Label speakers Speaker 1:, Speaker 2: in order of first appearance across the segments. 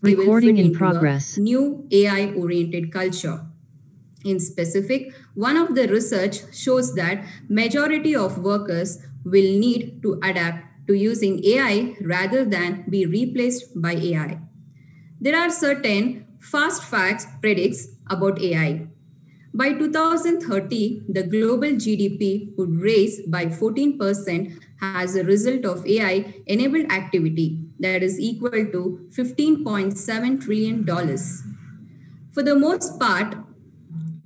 Speaker 1: Recording in progress.
Speaker 2: New AI oriented culture. In specific, one of the research shows that majority of workers will need to adapt to using AI rather than be replaced by AI. There are certain fast facts predicts about AI. By 2030, the global GDP would raise by 14% as a result of AI enabled activity that is equal to $15.7 trillion. For the most part,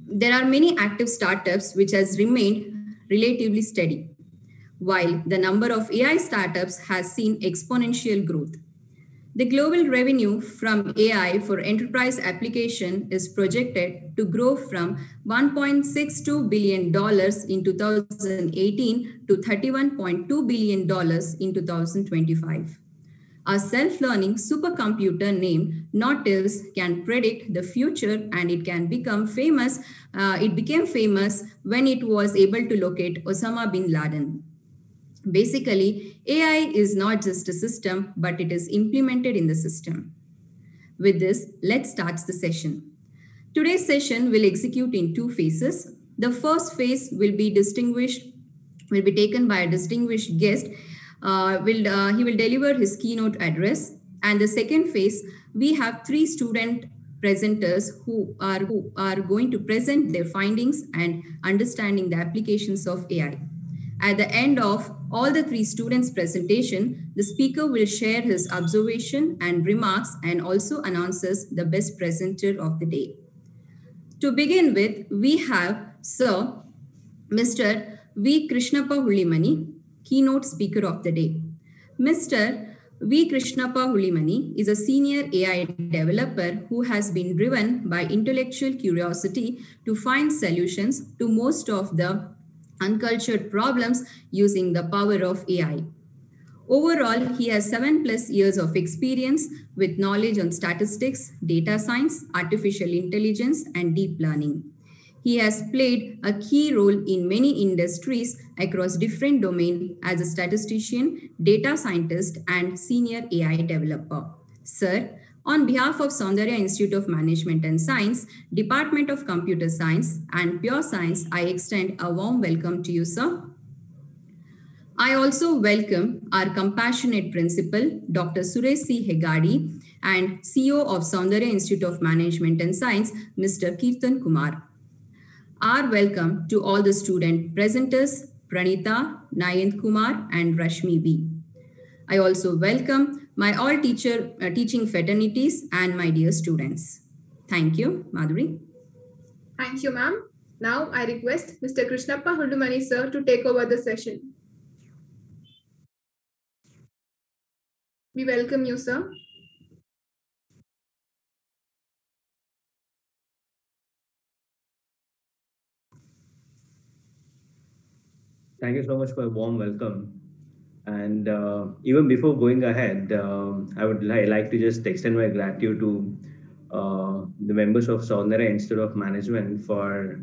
Speaker 2: there are many active startups which has remained relatively steady, while the number of AI startups has seen exponential growth. The global revenue from AI for enterprise application is projected to grow from $1.62 billion in 2018 to $31.2 billion in 2025. A self-learning supercomputer named Nautilus can predict the future and it can become famous. Uh, it became famous when it was able to locate Osama bin Laden. Basically, AI is not just a system, but it is implemented in the system. With this, let's start the session. Today's session will execute in two phases. The first phase will be distinguished, will be taken by a distinguished guest. Uh, will uh, he will deliver his keynote address. And the second phase, we have three student presenters who are who are going to present their findings and understanding the applications of AI. At the end of all the three students' presentation, the speaker will share his observation and remarks and also announces the best presenter of the day. To begin with, we have Sir Mr. V. Krishnappa Hullumani, keynote speaker of the day. Mr. V. Krishnappa Hullumani is a senior AI developer who has been driven by intellectual curiosity to find solutions to most of the uncultured problems using the power of AI. Overall, he has seven plus years of experience with knowledge on statistics, data science, artificial intelligence, and deep learning. He has played a key role in many industries across different domains as a statistician, data scientist, and senior AI developer. Sir, on behalf of Soundarya Institute of Management and Science, Department of Computer Science, and Pure Science, I extend a warm welcome to you, sir. I also welcome our compassionate principal, Dr. Suresh C. Hegadi, and CEO of Soundarya Institute of Management and Science, Mr. Kirtan Kumar. Our welcome to all the student presenters, Pranitha, Nayanth Kumar, and Rashmi V. I also welcome my all teacher uh, teaching fraternities and my dear students. Thank you, Madhuri.
Speaker 3: Thank you, ma'am. Now I request Mr. Krishnappa Hullumani sir to take over the session. We welcome you, sir.
Speaker 4: Thank you so much for a warm welcome. And uh, even before going ahead, uh, I would li like to just extend my gratitude to uh, the members of Soundarya Institute of Management for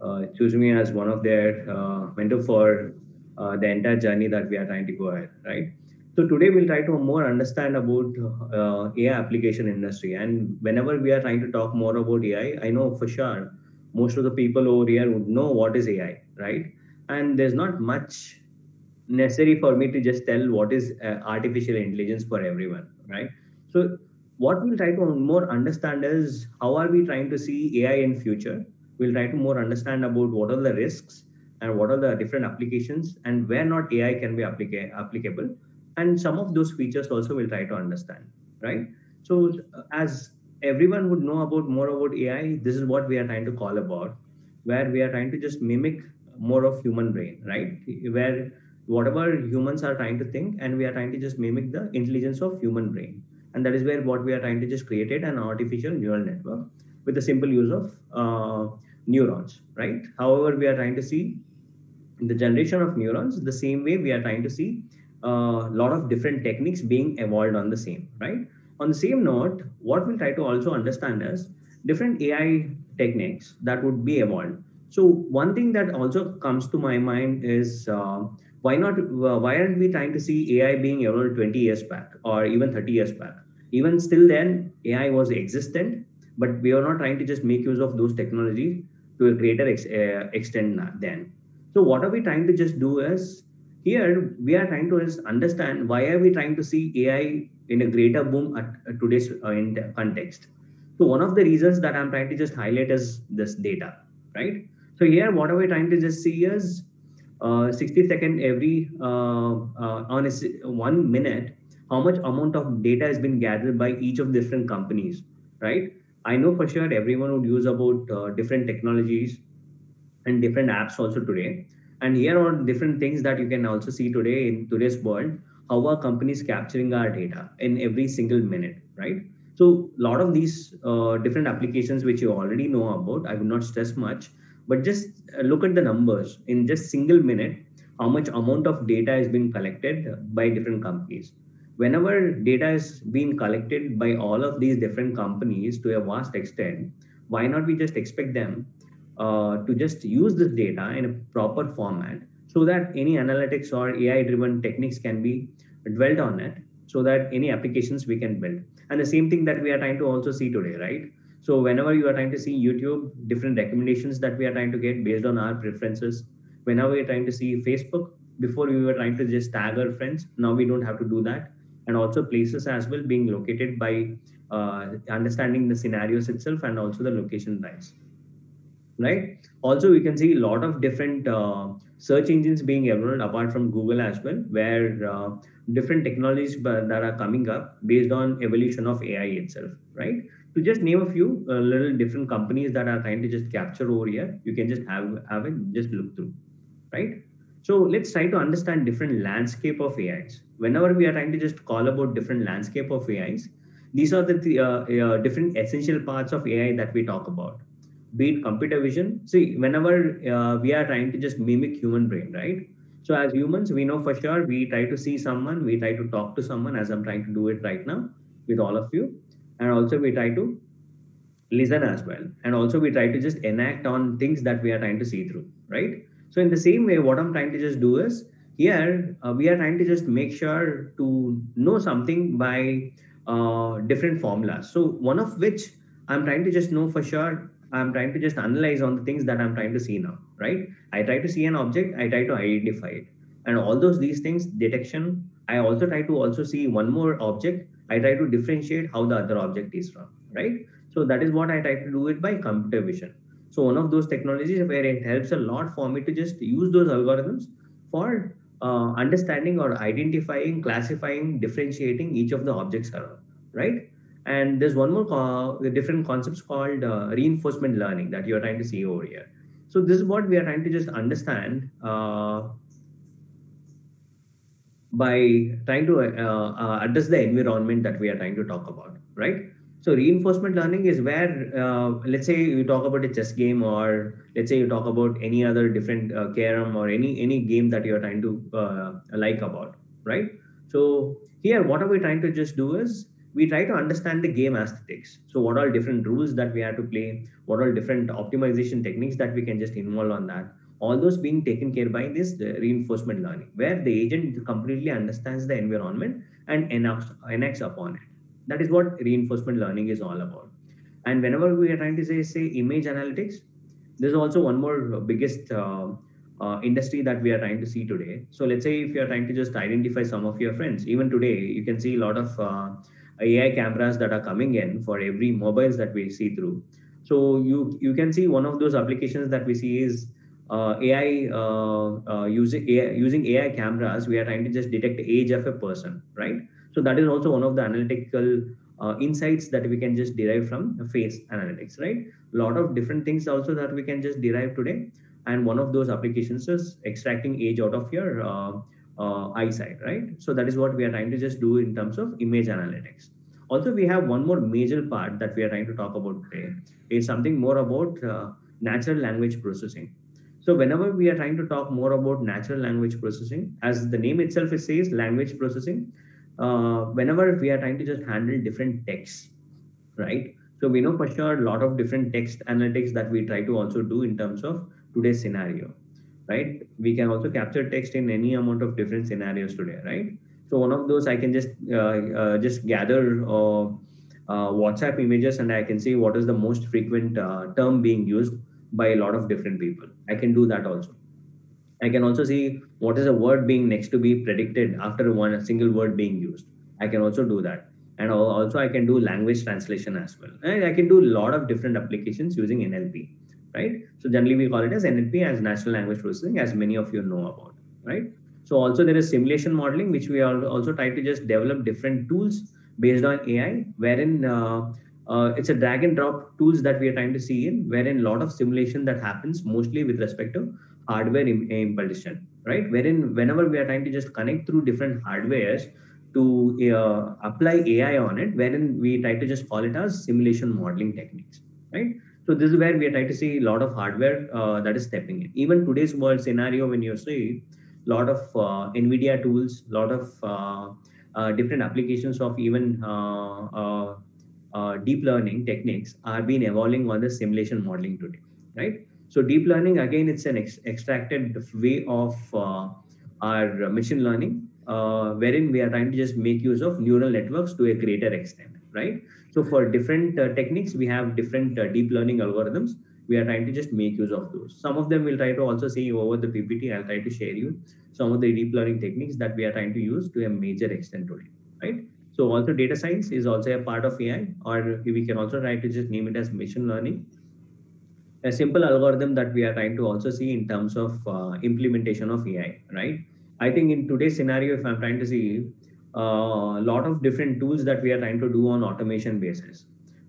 Speaker 4: uh, choosing me as one of their uh, mentor for uh, the entire journey that we are trying to go ahead, right? So today we'll try to more understand about AI application industry. And whenever we are trying to talk more about AI, I know for sure most of the people over here would know what is AI, right? And there's not much necessary for me to just tell what is uh, artificial intelligence for everyone right? So what we'll try to more understand is how are we trying to see ai in future? We'll try to more understand about what are the risks and what are the different applications and where not ai can be applica- applicable. And some of those features also we'll try to understand right? So as everyone would know about more about ai this is what we are trying to call about where we are trying to just mimic more of human brain right? Where whatever humans are trying to think and we are trying to just mimic the intelligence of human brain. And that is where what we are trying to just create it an artificial neural network with the simple use of uh, neurons right? However we are trying to see the generation of neurons the same way we are trying to see a uh, lot of different techniques being evolved on the same right? On the same note what we'll try to also understand is different ai techniques that would be evolved. So one thing that also comes to my mind is uh, why not uh, why aren't we trying to see ai being evolved 20 years back or even 30 years back even still then AI was existent, but we are not trying to just make use of those technologies to a greater ex- uh, extent then. So what are we trying to just do is here we are trying to just understand why are we trying to see AI in a greater boom at, at today's uh, in context. So one of the reasons that I'm trying to just highlight is this data, right? So here, what are we trying to just see is 60 second every uh, uh, on a, one minute, how much amount of data has been gathered by each of different companies, right? I know for sure everyone would use about uh, different technologies and different apps also today. And here are different things that you can also see today in today's world. How are companies capturing our data in every single minute, right? So a lot of these uh, different applications which you already know about, I will not stress much, but just uh, look at the numbers. In just single minute, how much amount of data has been collected by different companies. Whenever data is being collected by all of these different companies to a vast extent, why not we just expect them uh, to just use this data in a proper format so that any analytics or AI driven techniques can be dwelt on it so that any applications we can build? And the same thing that we are trying to also see today right so whenever you are trying to see youtube different recommendations that we are trying to get based on our preferences. Whenever we are trying to see facebook before we were trying to just tag our friends now we don't have to do that. And also places as well being located by uh, understanding the scenarios itself and also the location rights right? Also we can see a lot of different uh, search engines being evolved apart from google as well where uh, different technologies that are coming up based on evolution of ai itself. Right to just name a few uh, little different companies that are trying to just capture over here. You can just have have it just look through right? So let's try to understand different landscape of ais whenever we are trying to just call about different landscape of ais these are the th- uh, uh, different essential parts of ai that we talk about. Be it computer vision. See whenever uh, we are trying to just mimic human brain right? So as humans we know for sure we try to see someone we try to talk to someone as i'm trying to do it right now with all of you and also we try to listen as well and also we try to just enact on things that we are trying to see through right so in the same way what i'm trying to just do is here uh, we are trying to just make sure to know something by uh, different formulas so one of which i'm trying to just know for sure I'm trying to just analyze on the things that I'm trying to see now, right? I try to see an object, I try to identify it. And all those these things, detection, I also try to also see one more object. I try to differentiate how the other object is from, right? So that is what I try to do it by computer vision. So one of those technologies where it helps a lot for me to just use those algorithms for uh, understanding or identifying, classifying, differentiating each of the objects around, right? And there's one more co- different concepts called uh, reinforcement learning that you're trying to see over here. So this is what we are trying to just understand uh, by trying to uh, uh, address the environment that we are trying to talk about, right? So reinforcement learning is where, uh, let's say you talk about a chess game, or let's say you talk about any other different uh, carom or any any game that you are trying to uh, like about, right? So here, what are we trying to just do is we try to understand the game aesthetics. So what are different rules that we have to play? What are different optimization techniques that we can just involve on that? All those being taken care by this uh, reinforcement learning, where the agent completely understands the environment and enacts, enacts upon it. That is what reinforcement learning is all about. And whenever we are trying to say, say image analytics, there's also one more biggest uh, uh, industry that we are trying to see today. So let's say if you are trying to just identify some of your friends, even today, you can see a lot of uh, AI cameras that are coming in for every mobiles that we see through. So you you can see one of those applications that we see is uh, AI, uh, uh, using AI using AI cameras. We are trying to just detect age of a person, right? So that is also one of the analytical uh, insights that we can just derive from face analytics, right? A lot of different things also that we can just derive today. And one of those applications is extracting age out of your uh, eyesight, right? So that is what we are trying to just do in terms of image analytics. Also, we have one more major part that we are trying to talk about today is something more about uh, natural language processing. So whenever we are trying to talk more about natural language processing, as the name itself says, language processing, uh, whenever we are trying to just handle different texts, right? So we know for sure a lot of different text analytics that we try to also do in terms of today's scenario right? We can also capture text in any amount of different scenarios today, right? So one of those I can just uh, just gather WhatsApp images and I can see what is the most frequent term being used by a lot of different people. I can do that also. I can also see what is a word being next to be predicted after one a single word being used. I can also do that. And also I can do language translation as well. And I can do a lot of different applications using NLP, right? So generally we call it as NLP as natural language processing, as many of you know about, right? So also there is simulation modeling, which we also try to just develop different tools based on AI, wherein uh, uh, it's a drag and drop tools that we are trying to see in, wherein a lot of simulation that happens mostly with respect to hardware impulsion, right? Wherein whenever we are trying to just connect through different hardwares to uh, apply AI on it, wherein we try to just call it as simulation modeling techniques, right? So this is where we are trying to see a lot of hardware uh, that is stepping in. Even today's world scenario, when you see a lot of uh, NVIDIA tools, a lot of uh, uh, different applications of even uh, deep learning techniques are being evolving on the simulation modeling today, right? So deep learning, again, it's an ex extracted way of uh, our machine learning, uh, wherein we are trying to just make use of neural networks to a greater extent, right? So for different uh, techniques, we have different uh, deep learning algorithms. We are trying to just make use of those. Some of them we'll try to also see over the PPT. I'll try to share you some of the deep learning techniques that we are trying to use to a major extent today, right? So also data science is also a part of AI, or we can also try to just name it as machine learning a simple algorithm that we are trying to also see in terms of uh, implementation of AI, right? I think in today's scenario, if I'm trying to see a uh, lot of different tools that we are trying to do on automation basis.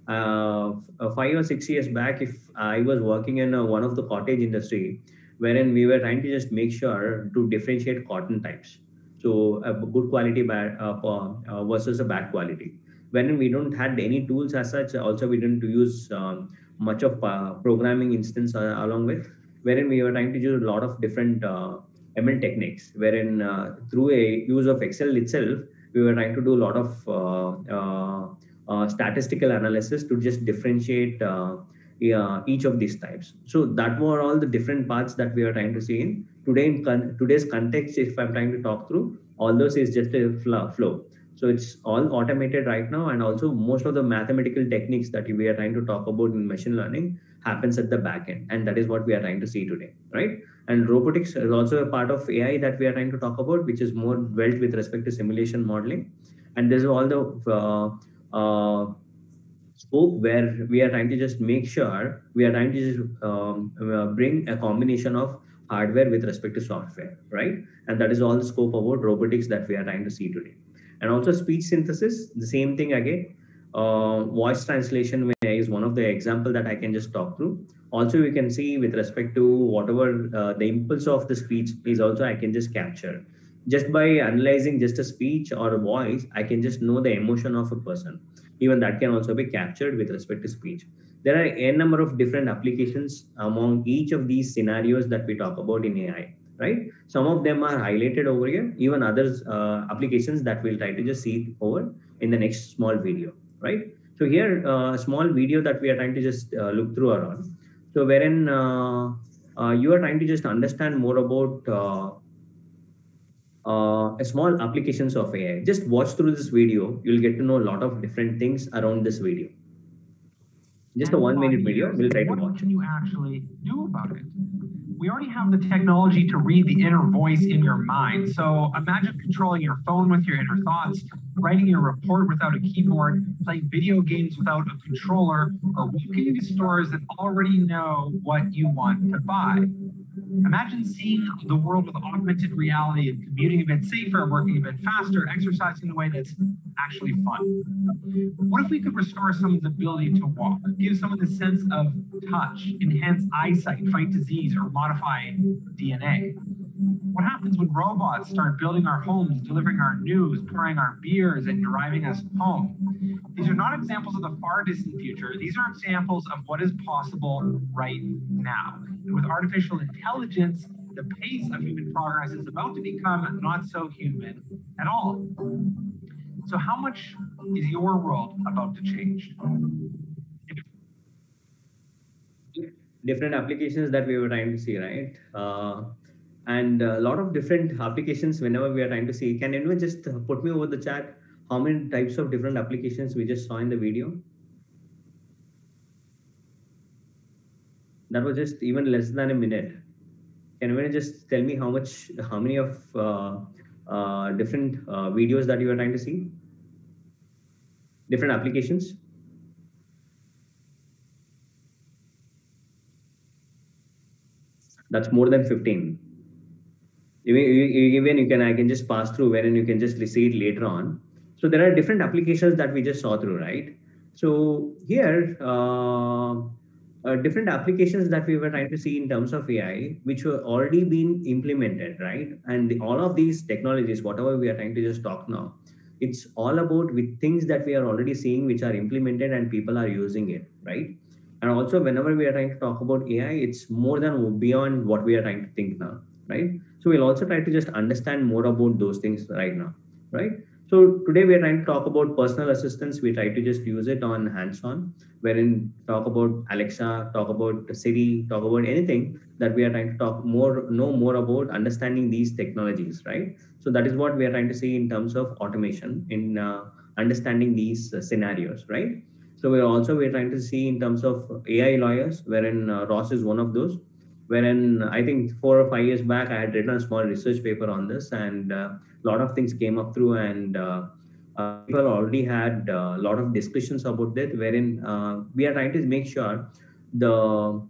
Speaker 4: Uh, five or six years back, if I was working in one of the cottage industry, wherein we were trying to just make sure to differentiate cotton types. So a good quality uh, uh, versus a bad quality. When we don't had any tools as such, also we didn't use um, much of uh, programming instance uh, along with, wherein we were trying to use a lot of different uh, ML techniques, wherein uh, through a use of Excel itself, we were trying to do a lot of uh, uh, statistical analysis to just differentiate each of these types. So that were all the different parts that we are trying to see in today. In con today's context, if I'm trying to talk through, all those is just a flow. So it's all automated right now. And also most of the mathematical techniques that we are trying to talk about in machine learning happens at the back end. And that is what we are trying to see today, right? And robotics is also a part of AI that we are trying to talk about, which is more dwelt with respect to simulation modeling. And there's all the uh, uh, scope where we are trying to just make sure we are trying to just um, uh, bring a combination of hardware with respect to software, right? And that is all the scope about robotics that we are trying to see today. And also speech synthesis the same thing again. Uh, voice translation is one of the example that i can just talk through. Also you can see with respect to whatever uh, the impulse of the speech is also i can just capture. Just by analyzing just a speech or a voice i can just know the emotion of a person. Even that can also be captured with respect to speech there are a number of different applications among each of these scenarios that we talk about in ai right? Some of them are highlighted over here, even others uh, applications that we'll try to just see over in the next small video, right? So here, uh, a small video that we are trying to just uh, look through around. So wherein uh, uh, you are trying to just understand more about uh, a small applications of AI. Just watch through this video. You'll get to know a lot of different things around this video. Just a one minute video. We'll try to watch.
Speaker 1: What can you actually do about it? we already have the technology to read the inner voice in your mind. So imagine controlling your phone with your inner thoughts, writing your report without a keyboard, playing video games without a controller, or walking into stores that already know what you want to buy. Imagine seeing the world with augmented reality and commuting a bit safer, working a bit faster, exercising in a way that's actually fun. What if we could restore someone's ability to walk, give someone the sense of touch, enhance eyesight, fight disease, or modify DNA? What happens when robots start building our homes, delivering our news, pouring our beers, and driving us home? These are not examples of the far distant future. These are examples of what is possible right now. And with artificial intelligence, the pace of human progress is about to become not so human at all. So, how much is your world about to change?
Speaker 4: Different applications that we were trying to see, right? Uh, and a lot of different applications whenever we are trying to see. Can anyone just put me over the chat how many types of different applications we just saw in the video? That was just even less than a minute. Can you just tell me how much, how many of uh, uh, different uh, videos that you are trying to see? Different applications? That's more than 15 even, you can i can just pass through wherein you can just receive it later on so there are different applications that we just saw through right so here uh, different applications that we were trying to see in terms of ai which were already being implemented right? And the, all of these technologies whatever we are trying to just talk now it's all about with things that we are already seeing which are implemented and people are using it right? And also whenever we are trying to talk about ai it's more than beyond what we are trying to think now right? So we'll also try to just understand more about those things right now, right? So today we are trying to talk about personal assistance. We try to just use it on hands-on, wherein talk about Alexa, talk about Siri, talk about anything that we are trying to talk more, know more about understanding these technologies, right? So that is what we are trying to see in terms of automation in uh, understanding these uh, scenarios, right? So we're also we're trying to see in terms of AI lawyers, wherein uh, Ross is one of those wherein I think four or five years back, I had written a small research paper on this, and uh, a lot of things came up through, and uh, uh, people already had a lot of discussions about that, wherein we are trying to make sure the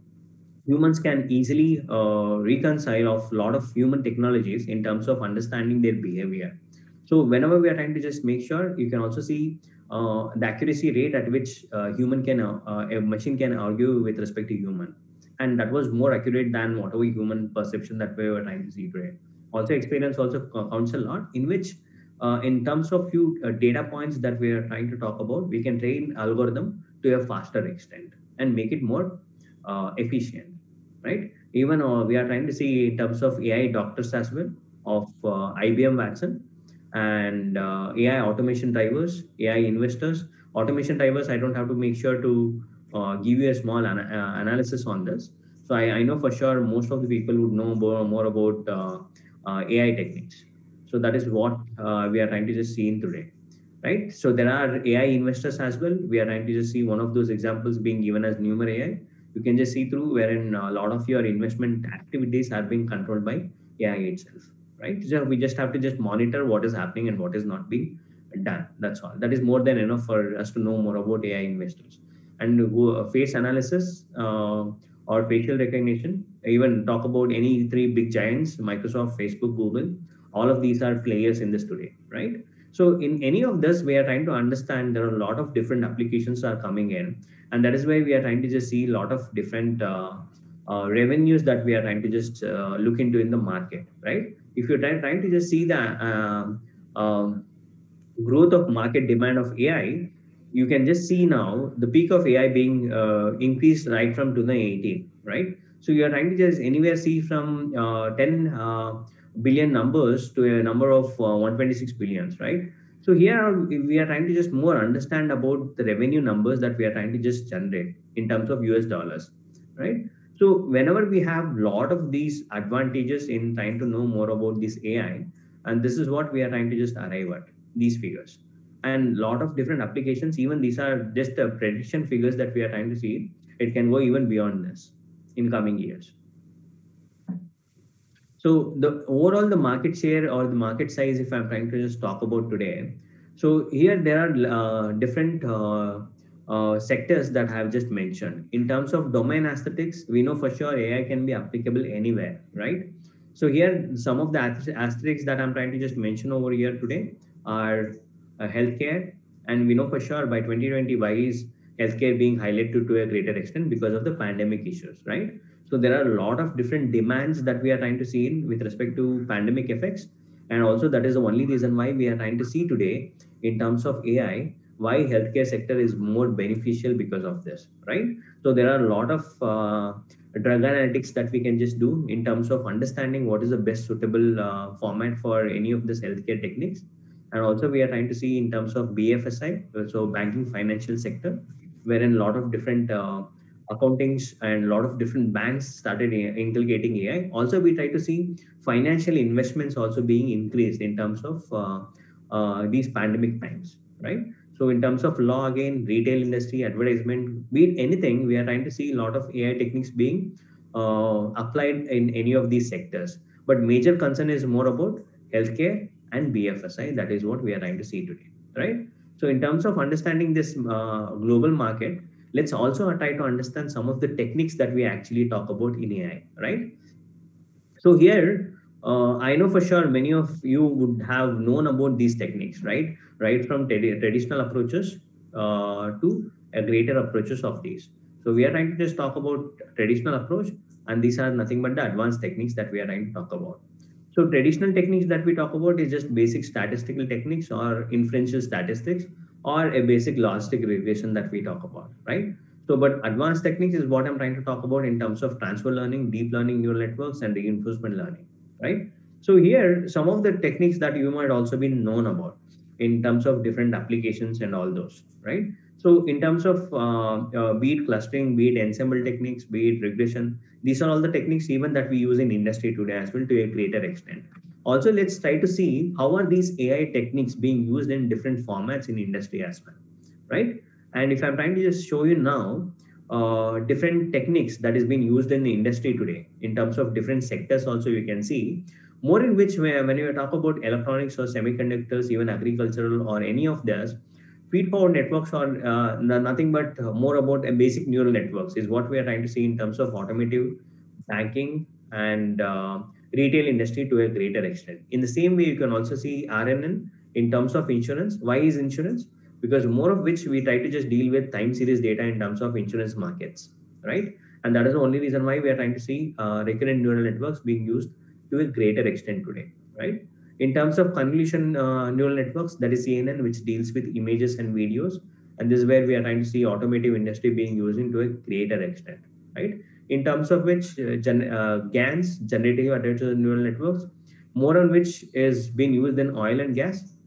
Speaker 4: humans can easily uh, reconcile of a lot of human technologies in terms of understanding their behavior. So whenever we are trying to just make sure, you can also see uh, the accuracy rate at which uh, human can a machine can argue with respect to human and that was more accurate than whatever human perception that we were trying to see today. Also, experience also counts a lot, in which, uh, in terms of few uh, data points that we are trying to talk about, we can train algorithm to a faster extent and make it more uh, efficient, right? Even uh, we are trying to see in terms of AI doctors as well of uh, IBM Watson and uh, AI automation drivers, AI investors. Automation drivers, I don't have to make sure to give you a small uh, analysis on this. So I, I, know for sure most of the people would know more, more about AI techniques. So that is what uh, we are trying to just see in today, right? So there are AI investors as well. We are trying to just see one of those examples being given as Numerai. You can just see through wherein a lot of your investment activities are being controlled by AI itself, right? So we just have to just monitor what is happening and what is not being done. That's all. That is more than enough for us to know more about AI investors and uh, face analysis uh, or facial recognition. Even talk about any three big giants, Microsoft, Facebook, Google. All of these are players in this today, right? So in any of this, we are trying to understand there are a lot of different applications are coming in, and that is why we are trying to just see a lot of different uh, uh, revenues that we are trying to just uh, look into in the market, right? If you're trying, trying to just see the um, um, growth of market demand of AI, you can just see now the peak of AI being uh, increased right from 2018, right? So you are trying to just anywhere see from uh, 10 uh, billion numbers to a number of uh, 126 billions, right? So here we are trying to just more understand about the revenue numbers that we are trying to just generate in terms of US dollars, right? So whenever we have a lot of these advantages in trying to know more about this AI, and this is what we are trying to just arrive at these figures and lot of different applications even these are just the prediction figures that we are trying to see it can go even beyond this in coming years so the overall the market share or the market size if i'm trying to just talk about today so here there are uh, different uh, uh, sectors that I have just mentioned. In terms of domain aesthetics, we know for sure AI can be applicable anywhere, right? So here, some of the aesthetics that I'm trying to just mention over here today are healthcare. And we know for sure by 2020, why is healthcare being highlighted to a greater extent because of the pandemic issues, right? So there are a lot of different demands that we are trying to see in with respect to pandemic effects. And also that is the only reason why we are trying to see today in terms of AI, why healthcare sector is more beneficial because of this, right? So there are a lot of uh, drug analytics that we can just do in terms of understanding what is the best suitable uh, format for any of this healthcare techniques and also we are trying to see in terms of BFSI, so banking financial sector, wherein a lot of different uh, accountings and a lot of different banks started inculcating AI. Also, we try to see financial investments also being increased in terms of uh, uh, these pandemic times, right? So in terms of law, again, retail industry, advertisement, be it anything, we are trying to see a lot of AI techniques being uh, applied in any of these sectors. But major concern is more about healthcare and BFSI. That is what we are trying to see today, right? So in terms of understanding this uh, global market, let's also try to understand some of the techniques that we actually talk about in AI, right? So here, uh, I know for sure many of you would have known about these techniques, right? Right from traditional approaches uh, to a greater approaches of these. So we are trying to just talk about traditional approach, and these are nothing but the advanced techniques that we are trying to talk about. So traditional techniques that we talk about is just basic statistical techniques or inferential statistics or a basic logistic regression that we talk about, right? So, but advanced techniques is what I'm trying to talk about in terms of transfer learning, deep learning neural networks, and reinforcement learning, right? So here, some of the techniques that you might also be known about in terms of different applications and all those, right? So in terms of uh, uh, be it clustering, be it ensemble techniques, be it regression, these are all the techniques even that we use in industry today as well to a greater extent. Also, let's try to see how are these AI techniques being used in different formats in industry as well, right? And if I'm trying to just show you now, uh, different techniques that is being used in the industry today in terms of different sectors also you can see more in which when you talk about electronics or semiconductors even agricultural or any of those feed forward networks are uh, nothing but more about a basic neural networks is what we are trying to see in terms of automotive banking and uh, retail industry to a greater extent. In the same way, you can also see RNN in terms of insurance. Why is insurance? Because more of which we try to just deal with time series data in terms of insurance markets, right? And that is the only reason why we are trying to see uh, recurrent neural networks being used to a greater extent today, right? In terms of convolution uh, neural networks, that is CNN, which deals with images and videos. And this is where we are trying to see automotive industry being used into a greater extent, right? in terms of which uh, gen, uh, GANs, generative adversarial neural networks, more on which is being used in oil and gas,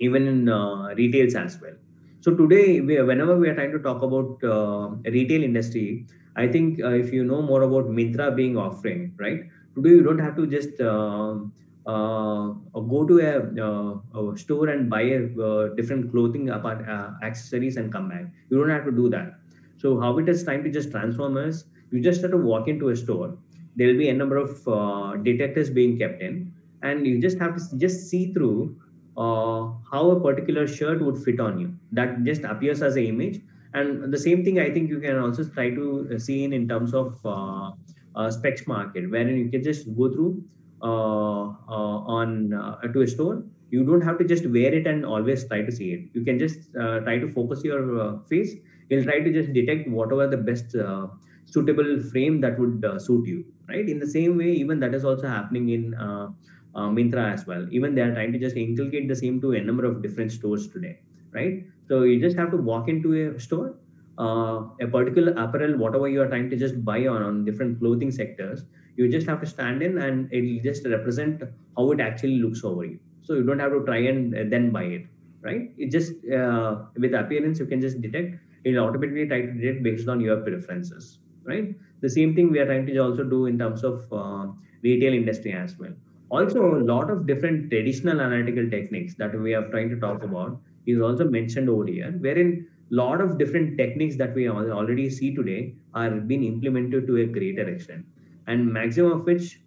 Speaker 4: even in uh, retails as well. So today, we, whenever we are trying to talk about uh, retail industry, I think uh, if you know more about Myntra being offering, right? Today you don't have to just uh, go to a, a, store and buy a, different clothing apart, accessories and come back. You don't have to do that. So how it is trying to just transform us you just have to walk into a store there will be a number of uh, detectors being kept in and you just have to just see through uh, how a particular shirt would fit on you that just appears as an image and the same thing i think you can also try to see in in terms of uh, uh specs market wherein you can just go through uh, uh, on uh, to a store you don't have to just wear it and always try to see it. You can just uh, try to focus your uh, face. You'll try to just detect whatever the best uh, suitable frame that would uh, suit you right? In the same way even that is also happening in uh, uh, Myntra as well. Even they are trying to just inculcate the same to a number of different stores today right? So you just have to walk into a store uh, a particular apparel whatever you are trying to just buy on on different clothing sectors you just have to stand in and it will just represent how it actually looks over you so you don't have to try and uh, then buy it right it just uh, with appearance you can just detect it will automatically try to detect based on your preferences right? The same thing we are trying to also do in terms of uh, retail industry as well. Also, a lot of different traditional analytical techniques that we are trying to talk about is also mentioned over here, wherein a lot of different techniques that we already see today are being implemented to a greater extent. And maximum of which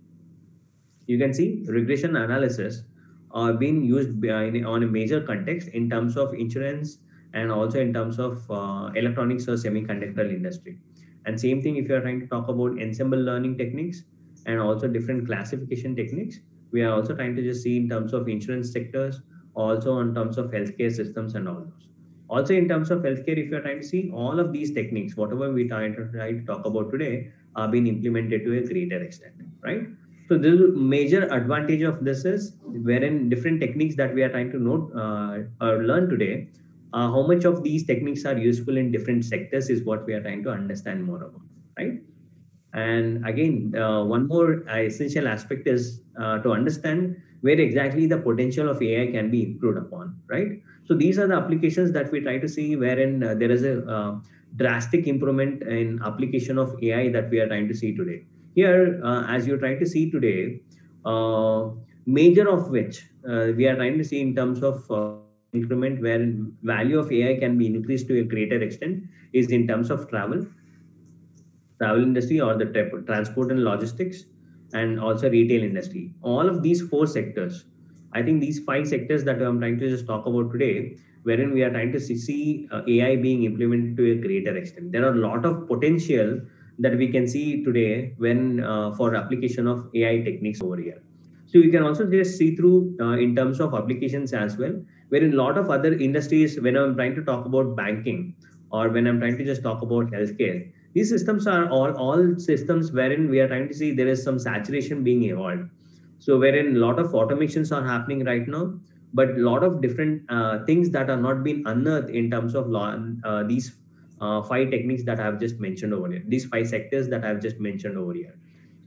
Speaker 4: you can see regression analysis are being used on a major context in terms of insurance and also in terms of uh, electronics or semiconductor industry. And same thing if you're trying to talk about ensemble learning techniques and also different classification techniques, we are also trying to just see in terms of insurance sectors, also in terms of healthcare systems and all those. Also in terms of healthcare, if you're trying to see all of these techniques, whatever we try to, try to talk about today, are being implemented to a greater extent, right? So the major advantage of this is wherein different techniques that we are trying to note uh, or learn today uh, how much of these techniques are useful in different sectors is what we are trying to understand more about right and again uh, one more uh, essential aspect is uh, to understand where exactly the potential of ai can be improved upon right so these are the applications that we try to see wherein uh, there is a uh, drastic improvement in application of AI that we are trying to see today. Here, uh, as you're trying to see today, uh, major of which uh, we are trying to see in terms of uh, increment where value of AI can be increased to a greater extent is in terms of travel, travel industry or the transport and logistics, and also retail industry. All of these four sectors, I think these five sectors that I'm trying to just talk about today, wherein we are trying to see uh, AI being implemented to a greater extent. There are a lot of potential that we can see today when uh, for application of AI techniques over here. So you can also just see through uh, in terms of applications as well, where in a lot of other industries, when I'm trying to talk about banking or when I'm trying to just talk about healthcare, these systems are all, all systems wherein we are trying to see there is some saturation being evolved. So wherein a lot of automations are happening right now, but a lot of different uh, things that are not being unearthed in terms of law, uh, these uh, five techniques that I've just mentioned over here, these five sectors that I've just mentioned over here.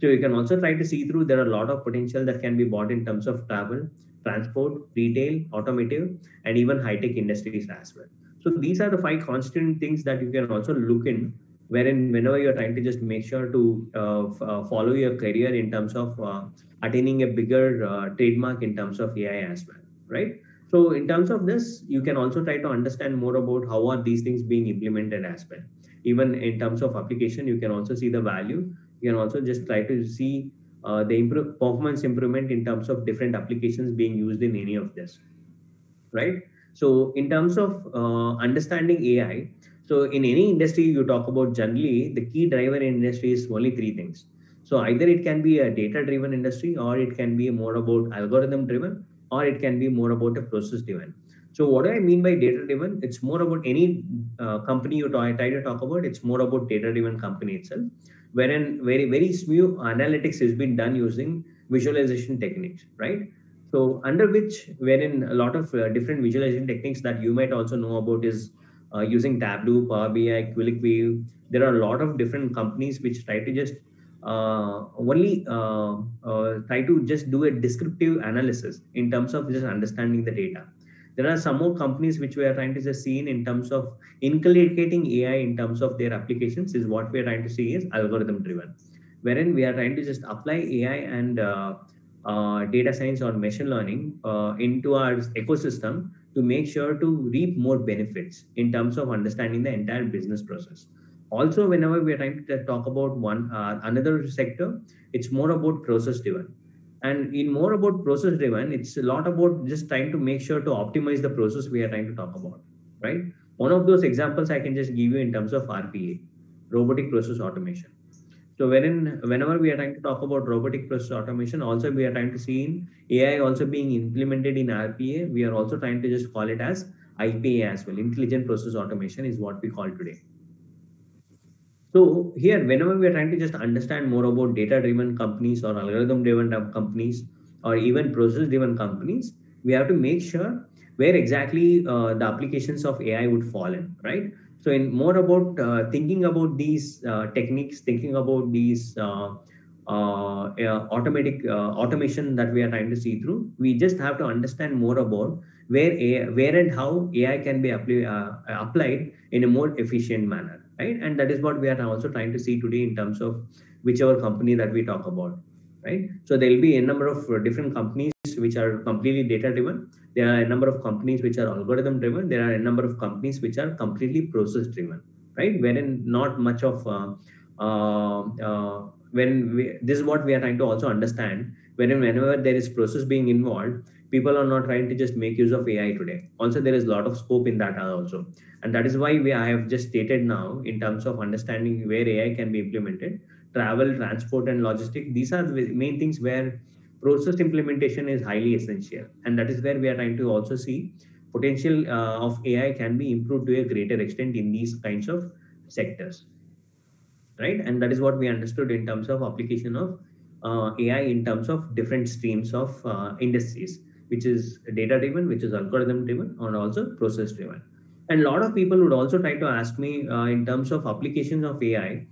Speaker 4: So you can also try to see through there are a lot of potential that can be bought in terms of travel, transport, retail, automotive, and even high-tech industries as well. So these are the five constant things that you can also look in wherein whenever you're trying to just make sure to uh, uh, follow your career in terms of uh, attaining a bigger trademark in terms of AI as well, right? So in terms of this, you can also try to understand more about how are these things being implemented as well. Even in terms of application, you can also see the value you can also just try to see uh, the performance improvement in terms of different applications being used in any of this, right? So in terms of uh, understanding AI, so in any industry you talk about generally, the key driver in industry is only three things. So either it can be a data-driven industry, or it can be more about algorithm-driven, or it can be more about a process-driven. So what do I mean by data-driven? It's more about any uh, company you try, try to talk about. It's more about data-driven company itself wherein very, very smooth analytics has been done using visualization techniques, right? So under which, wherein a lot of uh, different visualization techniques that you might also know about is uh, using Tableau, Power BI, QlikView. There are a lot of different companies which try to just uh, only uh, uh, try to just do a descriptive analysis in terms of just understanding the data there are some more companies which we are trying to just see in, in terms of inculcating AI in terms of their applications is what we are trying to see is algorithm driven, wherein we are trying to just apply AI and uh, uh, data science or machine learning uh, into our ecosystem to make sure to reap more benefits in terms of understanding the entire business process. Also, whenever we are trying to talk about one uh, another sector, it's more about process driven. And in more about process driven it's a lot about just trying to make sure to optimize the process we are trying to talk about right? One of those examples i can just give you in terms of rpa robotic process automation. So wherein whenever we are trying to talk about robotic process automation also we are trying to see in ai also being implemented in rpa we are also trying to just call it as ipa as well. Intelligent process automation is what we call today so here, whenever we are trying to just understand more about data-driven companies or algorithm-driven companies or even process-driven companies, we have to make sure where exactly uh, the applications of AI would fall in, right? So in more about uh, thinking about these uh, techniques, thinking about these uh, uh, automatic uh, automation that we are trying to see through, we just have to understand more about where AI, where and how AI can be applied in a more efficient manner right? And that is what we are also trying to see today in terms of whichever company that we talk about, right? So there will be a number of different companies which are completely data driven. There are a number of companies which are algorithm driven. There are a number of companies which are completely process driven, right? Wherein not much of uh, uh, uh, when we, this is what we are trying to also understand. Wherein whenever there is process being involved, people are not trying to just make use of AI today. Also, there is a lot of scope in that also. And that is why we I have just stated now in terms of understanding where AI can be implemented, travel, transport, and logistics. These are the main things where process implementation is highly essential. And that is where we are trying to also see potential uh, of AI can be improved to a greater extent in these kinds of sectors. Right. And that is what we understood in terms of application of uh, AI in terms of different streams of uh, industries which is data driven, which is algorithm driven, and also process driven. And a lot of people would also try to ask me uh, in terms of applications of AI.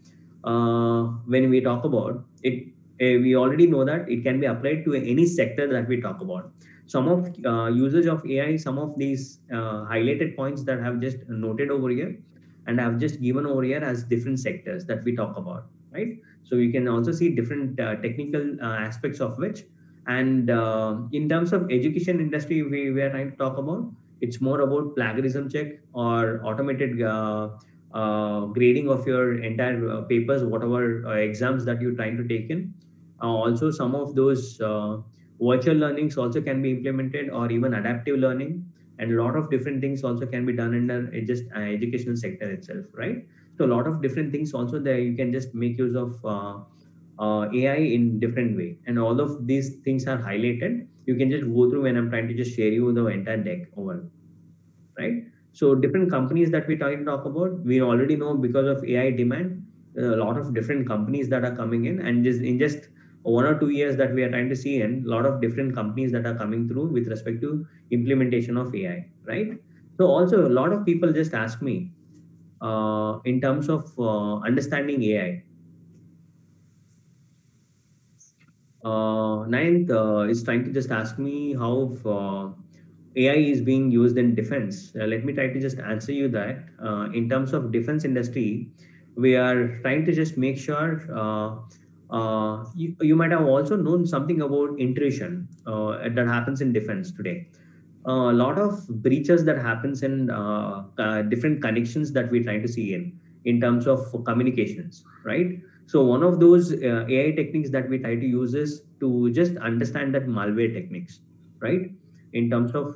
Speaker 4: Uh, when we talk about it, uh, we already know that it can be applied to any sector that we talk about. Some of uh, usage of AI, some of these uh, highlighted points that have just noted over here, and I've just given over here as different sectors that we talk about, right? So you can also see different uh, technical aspects of which. And uh, in terms of education industry, we, we are trying to talk about, it's more about plagiarism check or automated uh, uh, grading of your entire uh, papers, whatever exams that you're trying to take in. also, some of those virtual learnings also can be implemented or even adaptive learning and a lot of different things also can be done in the just uh, educational sector itself right so a lot of different things also there you can just make use of uh, ai in different way and all of these things are highlighted you can just go through when i'm trying to just share you the entire deck over right so different companies that we trying to talk about we already know because of ai demand a lot of different companies that are coming in and just in just one or two years that we are trying to see and a lot of different companies that are coming through with respect to implementation of AI, right? So also a lot of people just ask me uh, in terms of uh, understanding AI. Uh, ninth uh, is trying to just ask me how uh, AI is being used in defense. Uh, let me try to just answer you that. In terms of defense industry, we are trying to just make sure uh, you, you might have also known something about intrusion uh, that happens in defense today. Uh, a lot of breaches that happens in different connections that we're trying to see in in terms of communications, right? So one of those uh, AI techniques that we try to use is to just understand that malware techniques, right? In terms of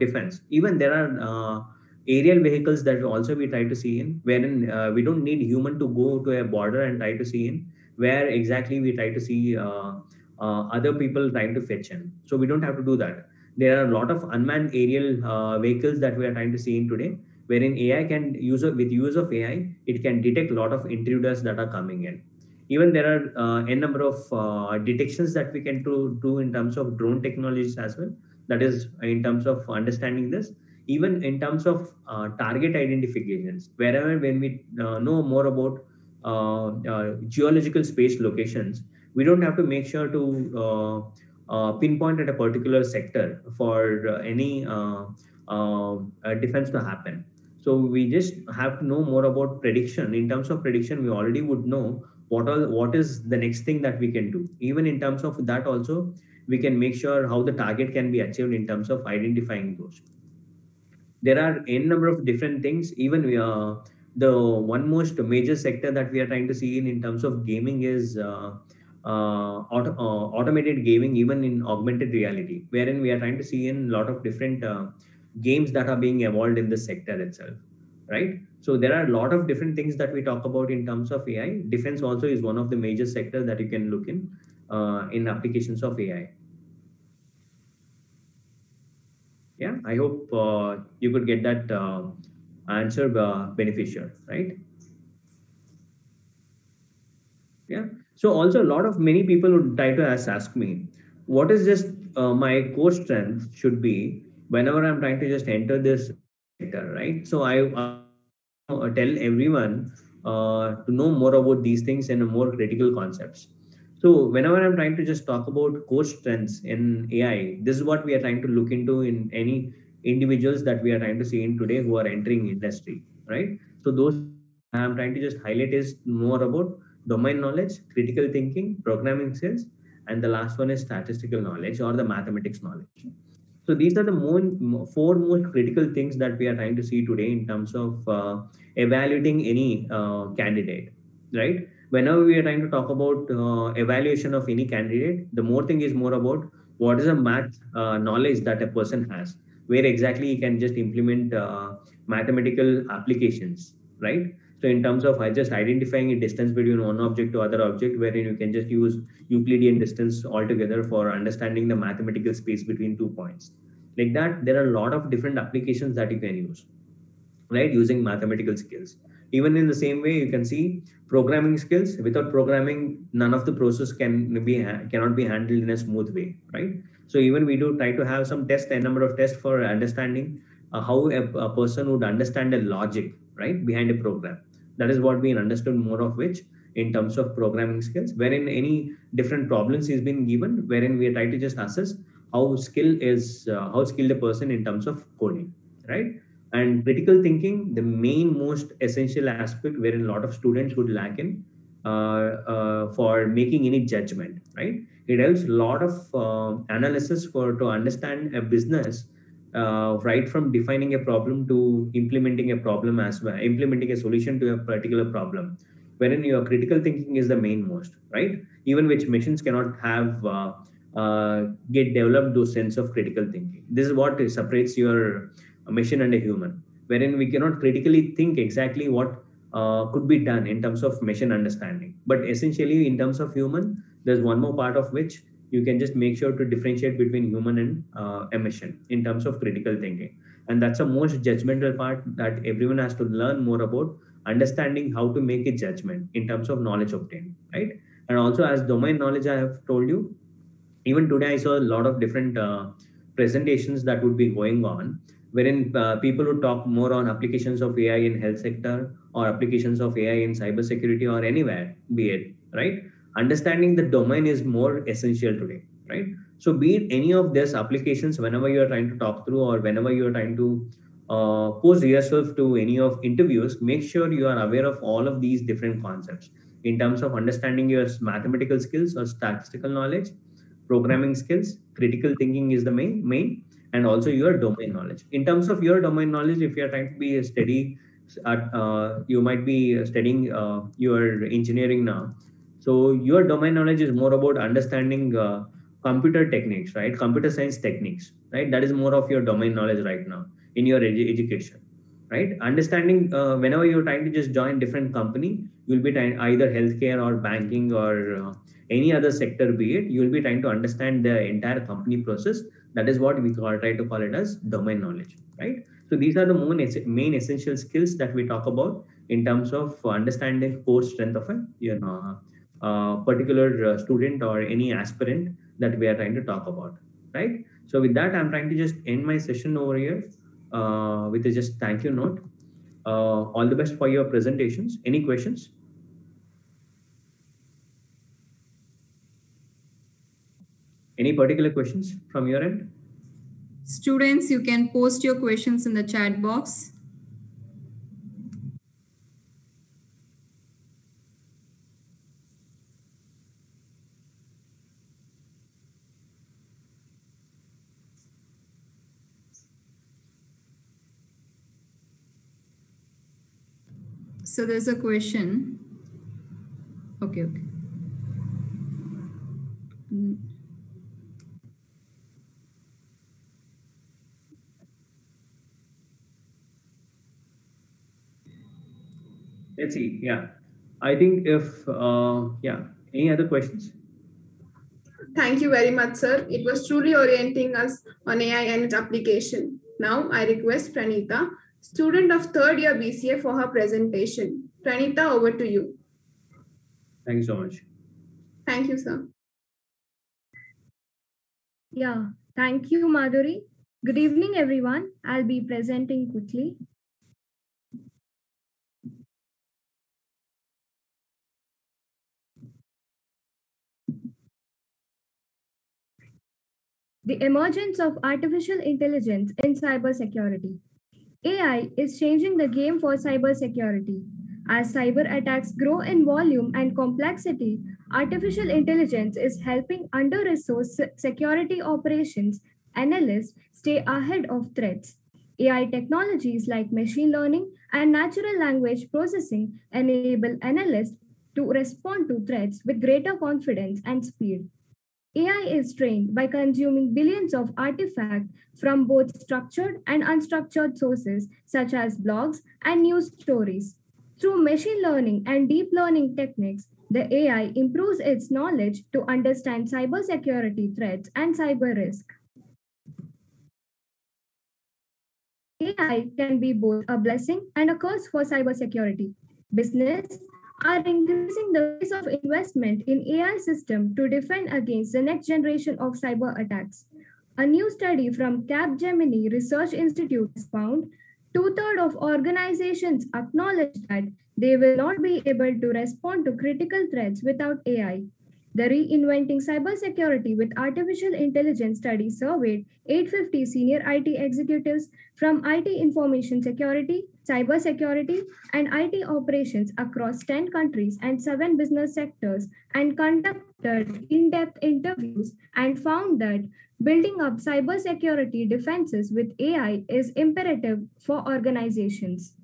Speaker 4: defense, even there are aerial vehicles that also we try to see in wherein we don't need human to go to a border and try to see in where exactly we try to see uh, uh, other people trying to fetch in. So we don't have to do that. There are a lot of unmanned aerial uh, vehicles that we are trying to see in today, wherein AI can use with use of AI, it can detect a lot of intruders that are coming in. Even there are uh, a number of uh, detections that we can do, do in terms of drone technologies as well. That is in terms of understanding this even in terms of uh, target identifications wherever when we uh, know more about uh, uh, geological space locations, we don't have to make sure to pinpoint at a particular sector for any defense to happen. So we just have to know more about prediction. In terms of prediction, we already would know what all what is the next thing that we can do. Even in terms of that, also we can make sure how the target can be achieved in terms of identifying those. There are n number of different things. Even we are the one most major sector that we are trying to see in, in terms of gaming is uh, uh, auto, uh, automated gaming, even in augmented reality, wherein we are trying to see in a lot of different uh, games that are being evolved in the sector itself, right? So there are a lot of different things that we talk about in terms of AI. Defense also is one of the major sectors that you can look in uh, in applications of AI. Yeah, I hope uh, you could get that answer uh, beneficial, right? Yeah. So also a lot of many people would try to ask, ask me, what is just uh, my core strength should be whenever I'm trying to just enter this sector, right? So I uh, tell everyone uh, to know more about these things and more critical concepts. So whenever I'm trying to just talk about core strengths in AI, this is what we are trying to look into in any individuals that we are trying to see in today who are entering industry, right? So those I'm trying to just highlight is more about domain knowledge, critical thinking, programming skills, and the last one is statistical knowledge or the mathematics knowledge. So these are the more, four most critical things that we are trying to see today in terms of uh, evaluating any uh, candidate, right? Whenever we are trying to talk about uh, evaluation of any candidate, the more thing is more about what is the math uh, knowledge that a person has where exactly he can just implement uh, mathematical applications, right? So in terms of just identifying a distance between one object to other object, wherein you can just use Euclidean distance altogether for understanding the mathematical space between two points. Like that, there are a lot of different applications that you can use, right? Using mathematical skills. Even in the same way, you can see programming skills. Without programming, none of the process can be cannot be handled in a smooth way, right? So even we do try to have some test, a number of tests for understanding uh, how a, a, person would understand the logic, right, behind a program. That is what we understood more of which in terms of programming skills, wherein any different problems is being given, wherein we try to just assess how skill is, uh, how skilled a person in terms of coding, right? And critical thinking, the main most essential aspect wherein a lot of students would lack in uh, uh, for making any judgment, right? It helps a lot of uh, analysis for to understand a business uh, right from defining a problem to implementing a problem as well, implementing a solution to a particular problem, wherein your critical thinking is the main most, right? Even which machines cannot have uh, uh, get developed those sense of critical thinking. This is what separates your machine and a human, wherein we cannot critically think exactly what uh, could be done in terms of machine understanding. But essentially, in terms of human, there's one more part of which you can just make sure to differentiate between human and uh, emission in terms of critical thinking. And that's the most judgmental part that everyone has to learn more about understanding how to make a judgment in terms of knowledge obtained right? And also as domain knowledge i have told you even today i saw a lot of different uh, presentations that would be going on wherein uh, people would talk more on applications of ai in health sector or applications of ai in cybersecurity or anywhere be it right understanding the domain is more essential today, right? So be it any of these applications, whenever you're trying to talk through or whenever you're trying to uh, pose yourself to any of interviews, make sure you are aware of all of these different concepts in terms of understanding your mathematical skills or statistical knowledge, programming skills, critical thinking is the main, main, and also your domain knowledge. In terms of your domain knowledge, if you're trying to be a steady, uh, you might be studying uh, your engineering now so your domain knowledge is more about understanding uh, computer techniques, right? Computer science techniques, right? That is more of your domain knowledge right now in your ed- education, right? Understanding uh, whenever you're trying to just join different company, you'll be trying either healthcare or banking or uh, any other sector be it, you'll be trying to understand the entire company process. That is what we call, try to call it as domain knowledge, right? So these are the main, main essential skills that we talk about in terms of understanding core strength of a you know uh, particular student or any aspirant that we are trying to talk about, right? So with that, I'm trying to just end my session over here uh, with a just thank you note. Uh, all the best for your presentations. Any questions? Any particular questions from your end?
Speaker 2: Students, you can post your questions in the chat box. So there's a question. Okay, okay. Mm.
Speaker 4: Let's see. Yeah. I think if, uh, yeah, any other questions?
Speaker 3: Thank you very much, sir. It was truly orienting us on AI and its application. Now I request Pranitha student of third year BCA for her presentation. Pranitha, over to you.
Speaker 4: Thank you so much.
Speaker 3: Thank you, sir.
Speaker 5: Yeah, thank you, Madhuri. Good evening, everyone. I'll be presenting quickly. The emergence of artificial intelligence in cybersecurity. AI is changing the game for cybersecurity. As cyber attacks grow in volume and complexity, artificial intelligence is helping under resourced security operations analysts stay ahead of threats. AI technologies like machine learning and natural language processing enable analysts to respond to threats with greater confidence and speed. AI is trained by consuming billions of artifacts from both structured and unstructured sources, such as blogs and news stories. Through machine learning and deep learning techniques, the AI improves its knowledge to understand cybersecurity threats and cyber risk. AI can be both a blessing and a curse for cybersecurity. Business are increasing the pace of investment in AI system to defend against the next generation of cyber attacks. A new study from Capgemini Research Institute has found two-thirds of organizations acknowledge that they will not be able to respond to critical threats without AI. The Reinventing Cybersecurity with Artificial Intelligence study surveyed 850 senior IT executives from IT information security, cybersecurity, and IT operations across 10 countries and 7 business sectors and conducted in depth interviews and found that building up cybersecurity defenses with AI is imperative for organizations.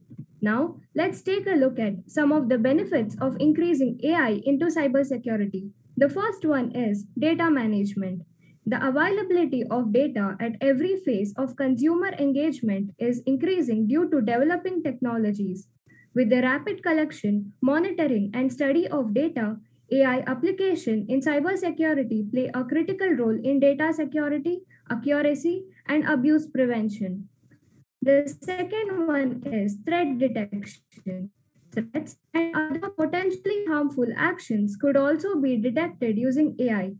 Speaker 5: Now, let's take a look at some of the benefits of increasing AI into cybersecurity. The first one is data management. The availability of data at every phase of consumer engagement is increasing due to developing technologies. With the rapid collection, monitoring, and study of data, AI application in cybersecurity play a critical role in data security, accuracy, and abuse prevention. The second one is threat detection threats, and other potentially harmful actions could also be detected using AI.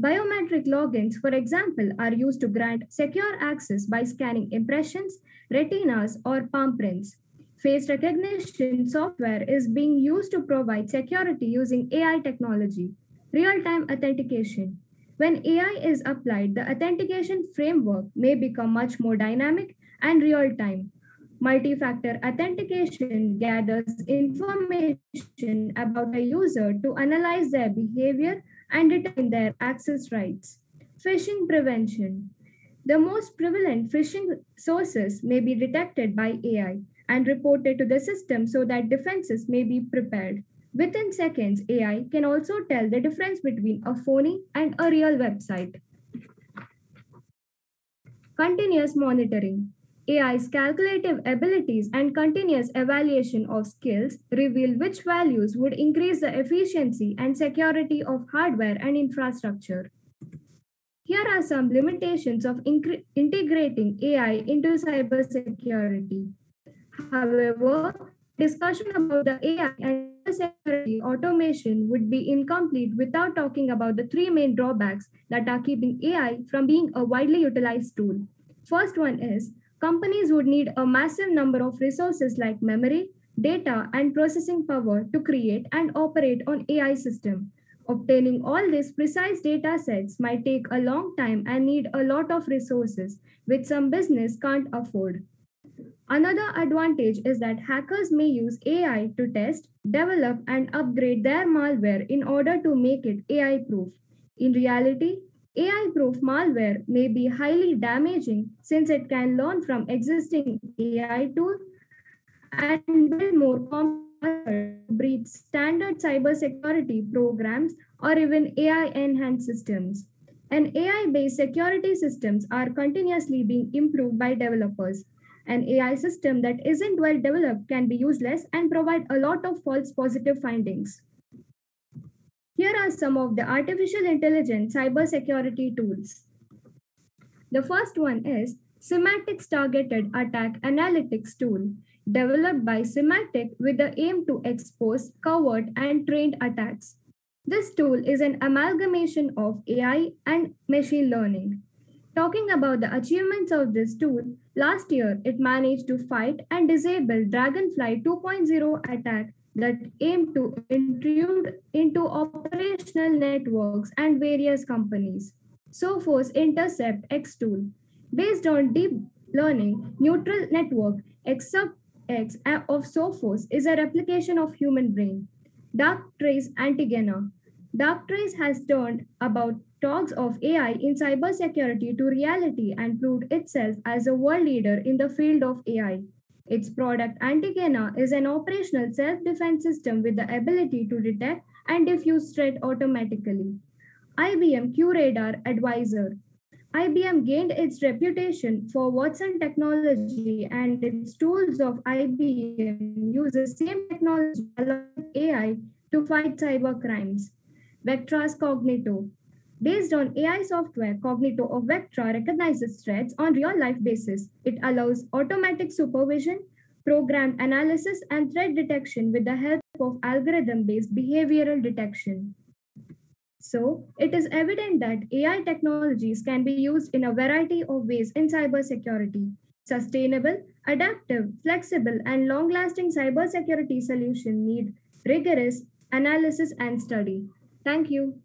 Speaker 5: Biometric logins, for example, are used to grant secure access by scanning impressions, retinas, or palm prints. Face recognition software is being used to provide security using AI technology. Real time authentication. When AI is applied, the authentication framework may become much more dynamic and real time, Multi-factor authentication gathers information about a user to analyze their behavior and determine their access rights. Phishing prevention. The most prevalent phishing sources may be detected by AI and reported to the system so that defenses may be prepared. Within seconds, AI can also tell the difference between a phony and a real website. Continuous monitoring. AI's calculative abilities and continuous evaluation of skills reveal which values would increase the efficiency and security of hardware and infrastructure. Here are some limitations of integrating AI into cybersecurity. However, discussion about the AI and security automation would be incomplete without talking about the three main drawbacks that are keeping AI from being a widely utilized tool. First one is companies would need a massive number of resources like memory, data, and processing power to create and operate on AI system. Obtaining all these precise data sets might take a long time and need a lot of resources, which some business can't afford. Another advantage is that hackers may use AI to test, develop, and upgrade their malware in order to make it AI proof. In reality, AI proof malware may be highly damaging since it can learn from existing AI tools and build more complex breed standard cybersecurity programs or even AI enhanced systems. And AI based security systems are continuously being improved by developers. An AI system that isn't well developed can be useless and provide a lot of false positive findings. Here are some of the artificial intelligence cybersecurity tools. The first one is Symantec's Targeted Attack Analytics tool, developed by Symantec with the aim to expose covert and trained attacks. This tool is an amalgamation of AI and machine learning. Talking about the achievements of this tool, last year it managed to fight and disable Dragonfly 2.0 attack that aim to intrude into operational networks and various companies. Sophos Intercept X tool, based on deep learning neural network, X of Sophos is a replication of human brain. Darktrace Antigena. Darktrace has turned about talks of AI in cybersecurity to reality and proved itself as a world leader in the field of AI. Its product Antigena is an operational self-defense system with the ability to detect and diffuse threat automatically. IBM QRadar Advisor. IBM gained its reputation for Watson technology and its tools of IBM use the same technology along AI to fight cyber crimes. Vectra's Cognito. Based on AI software, Cognito of Vectra recognizes threats on real-life basis. It allows automatic supervision, program analysis, and threat detection with the help of algorithm-based behavioral detection. So, it is evident that AI technologies can be used in a variety of ways in cybersecurity. Sustainable, adaptive, flexible, and long-lasting cybersecurity solutions need rigorous analysis and study. Thank you.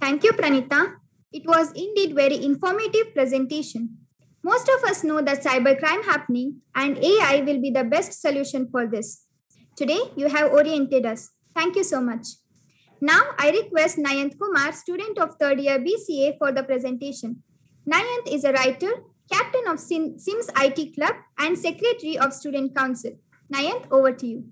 Speaker 6: Thank you, Pranitha. It was indeed very informative presentation. Most of us know that cybercrime happening and AI will be the best solution for this. Today, you have oriented us. Thank you so much. Now, I request Nayanth Kumar, student of third year BCA for the presentation. Nayanth is a writer, captain of SIMS IT Club and secretary of Student Council. Nayanth, over to you.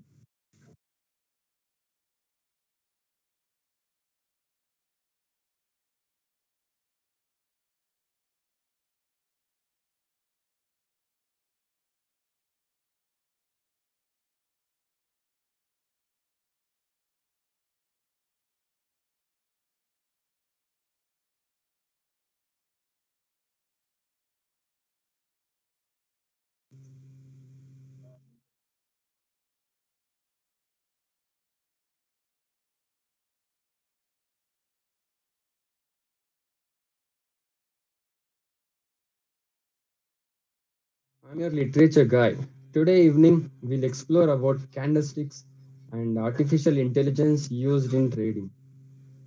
Speaker 7: I'm your literature guy. Today evening, we'll explore about candlesticks and artificial intelligence used in trading.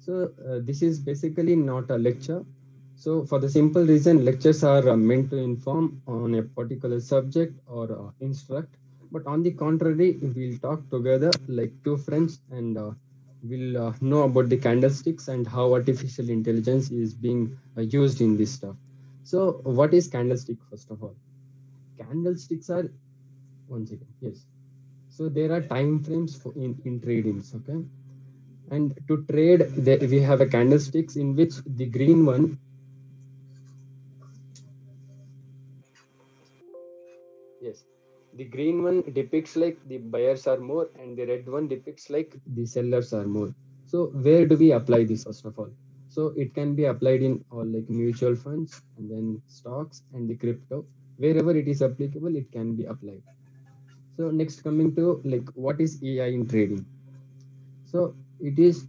Speaker 7: So uh, this is basically not a lecture. So for the simple reason, lectures are uh, meant to inform on a particular subject or uh, instruct. But on the contrary, we'll talk together like two friends and uh, we'll uh, know about the candlesticks and how artificial intelligence is being uh, used in this stuff. So what is candlestick first of all? Candlesticks are one second yes. So there are time frames for in in tradings okay? And to trade there we have a candlesticks in which the green one yes the green one depicts like the buyers are more and the red one depicts like the sellers are more. So where do we apply this first of all? So it can be applied in all like mutual funds and then stocks and the crypto wherever it is applicable it can be applied. So next coming to like what is ai in trading? So it is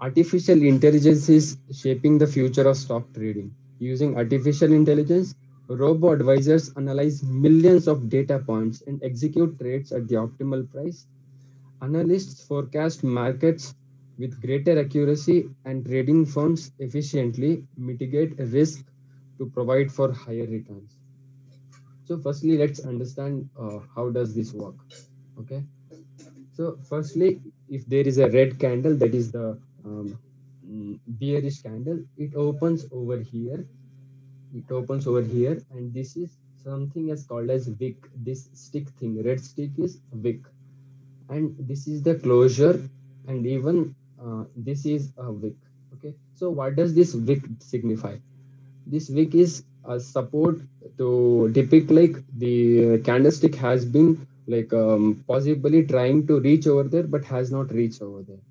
Speaker 7: artificial intelligence is shaping the future of stock trading. Using artificial intelligence robo advisors analyze millions of data points and execute trades at the optimal price. Analysts forecast markets with greater accuracy and trading firms efficiently mitigate risk to provide for higher returns so firstly let's understand uh, how does this work? Okay. So firstly if there is a red candle that is the um, mm, bearish candle it opens over here. It opens over here and this is something as called as wick. This stick thing red stick is wick. And this is the closure and even uh, this is a wick. Okay. So what does this wick signify? This wick is a support to depict like the candlestick has been like um, possibly trying to reach over there but has not reached over there.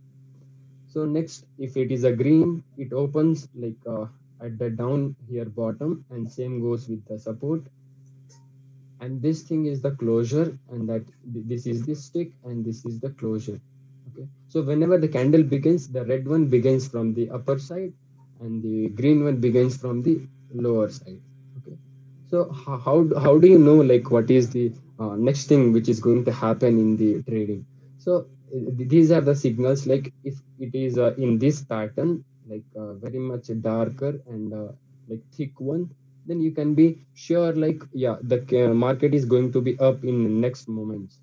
Speaker 7: So next if it is a green it opens like uh, at the down here bottom and same goes with the support. And this thing is the closure and that this is the stick and this is the closure. Okay? So whenever the candle begins the red one begins from the upper side and the green one begins from the lower side. Okay. So how how do you know like what is the uh, next thing which is going to happen in the trading? So uh, these are the signals like if it is uh, in this pattern like uh, very much darker and uh, like thick one then you can be sure like yeah the uh, market is going to be up in next moments.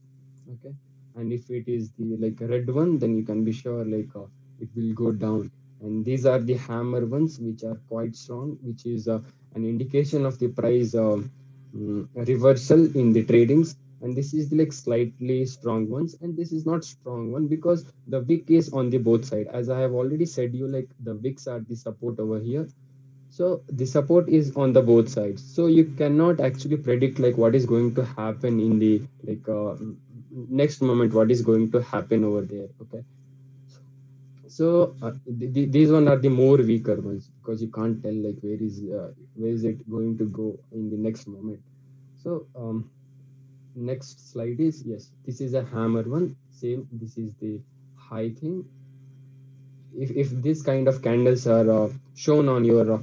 Speaker 7: Okay. And if it is the like red one then you can be sure like it will go down and these are the hammer ones which are quite strong which is uh, an indication of the price um, reversal in the tradings. And this is like slightly strong ones. And this is not strong one because the wick is on the both side. As i have already said you like the wicks are the support over here. So the support is on the both sides. So you cannot actually predict like what is going to happen in the like uh, next moment what is going to happen over there okay so uh, th- these one are the more weaker ones because you can't tell like where is uh, where is it going to go in the next moment. So um, next slide is yes this is a hammer one. Same this is the high thing. If, if this kind of candles are uh, shown on your uh,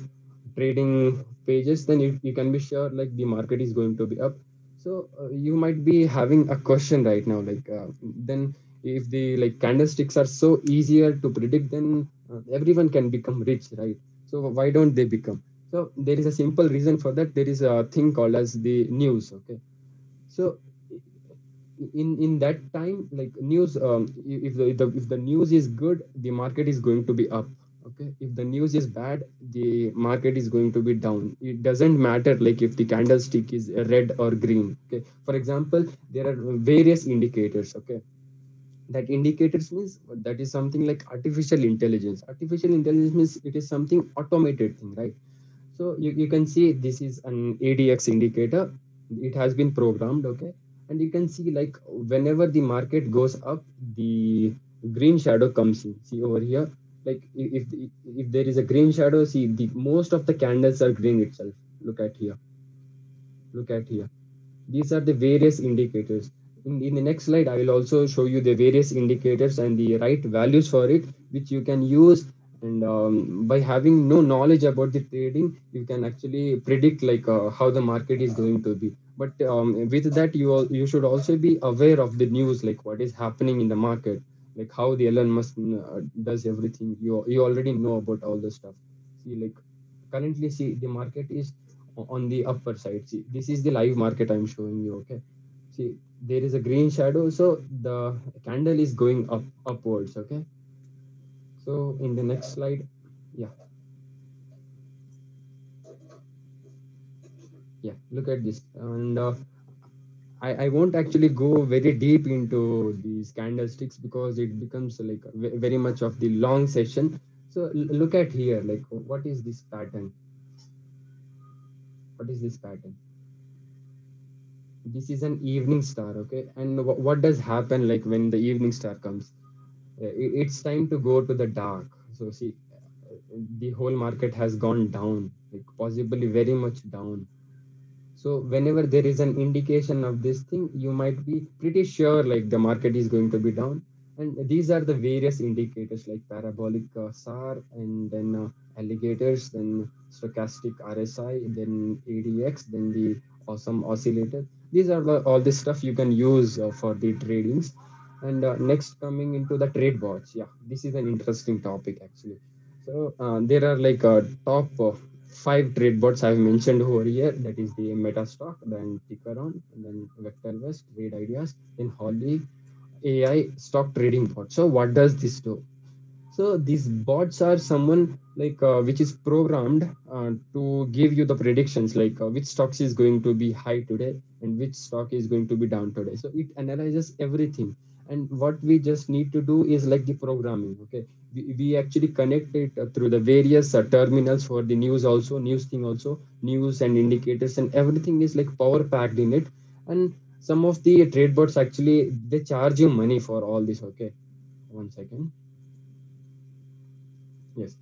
Speaker 7: trading pages then you, you can be sure like the market is going to be up. So uh, you might be having a question right now like uh, then if the like candlesticks are so easier to predict then uh, everyone can become rich, right? So why don't they become? So there is a simple reason for that. There is a thing called as the news. Okay, so in in that time, like news, um, if the, if the if the news is good, the market is going to be up. Okay, if the news is bad, the market is going to be down. It doesn't matter like if the candlestick is red or green. Okay, for example, there are various indicators. Okay, that indicators means that is something like artificial intelligence. Artificial intelligence means it is something automated thing right? So you, you can see this is an adx indicator. It has been programmed okay? And you can see like whenever the market goes up the green shadow comes in. See over here like if if there is a green shadow see the most of the candles are green itself. Look at here. Look at here. These are the various indicators in, in the next slide, I will also show you the various indicators and the right values for it, which you can use. And um, by having no knowledge about the trading, you can actually predict like uh, how the market is going to be. But um, with that, you you should also be aware of the news, like what is happening in the market, like how the Elon Musk uh, does everything. You you already know about all the stuff. See, like currently, see the market is on the upper side. See, this is the live market I'm showing you. Okay, see there is a green shadow so the candle is going up upwards okay? So in the next slide yeah. Yeah look at this and uh, I, I won't actually go very deep into these candlesticks because it becomes like very much of the long session. So look at here like what is this pattern? What is this pattern this is an evening star okay? And what does happen like when the evening star comes? It's time to go to the dark. So see the whole market has gone down like possibly very much down. So whenever there is an indication of this thing you might be pretty sure like the market is going to be down. And these are the various indicators like parabolic uh, SAR and then uh, alligators then stochastic RSI then ADX then the awesome oscillator these are the, all the stuff you can use uh, for the tradings. And uh, next coming into the trade bots yeah this is an interesting topic actually. So uh, there are like a uh, top five trade bots i've mentioned over here. That is the metastock then tickeron then vectorvest trade ideas then holly ai stock trading bot so what does this do? So these bots are someone like uh, which is programmed uh, to give you the predictions like uh, which stocks is going to be high today and which stock is going to be down today. So it analyzes everything. And what we just need to do is like the programming. Okay, we, we actually connect it uh, through the various uh, terminals for the news also, news thing also, news and indicators and everything is like power packed in it. And some of the trade bots actually they charge you money for all this. Okay, one second yes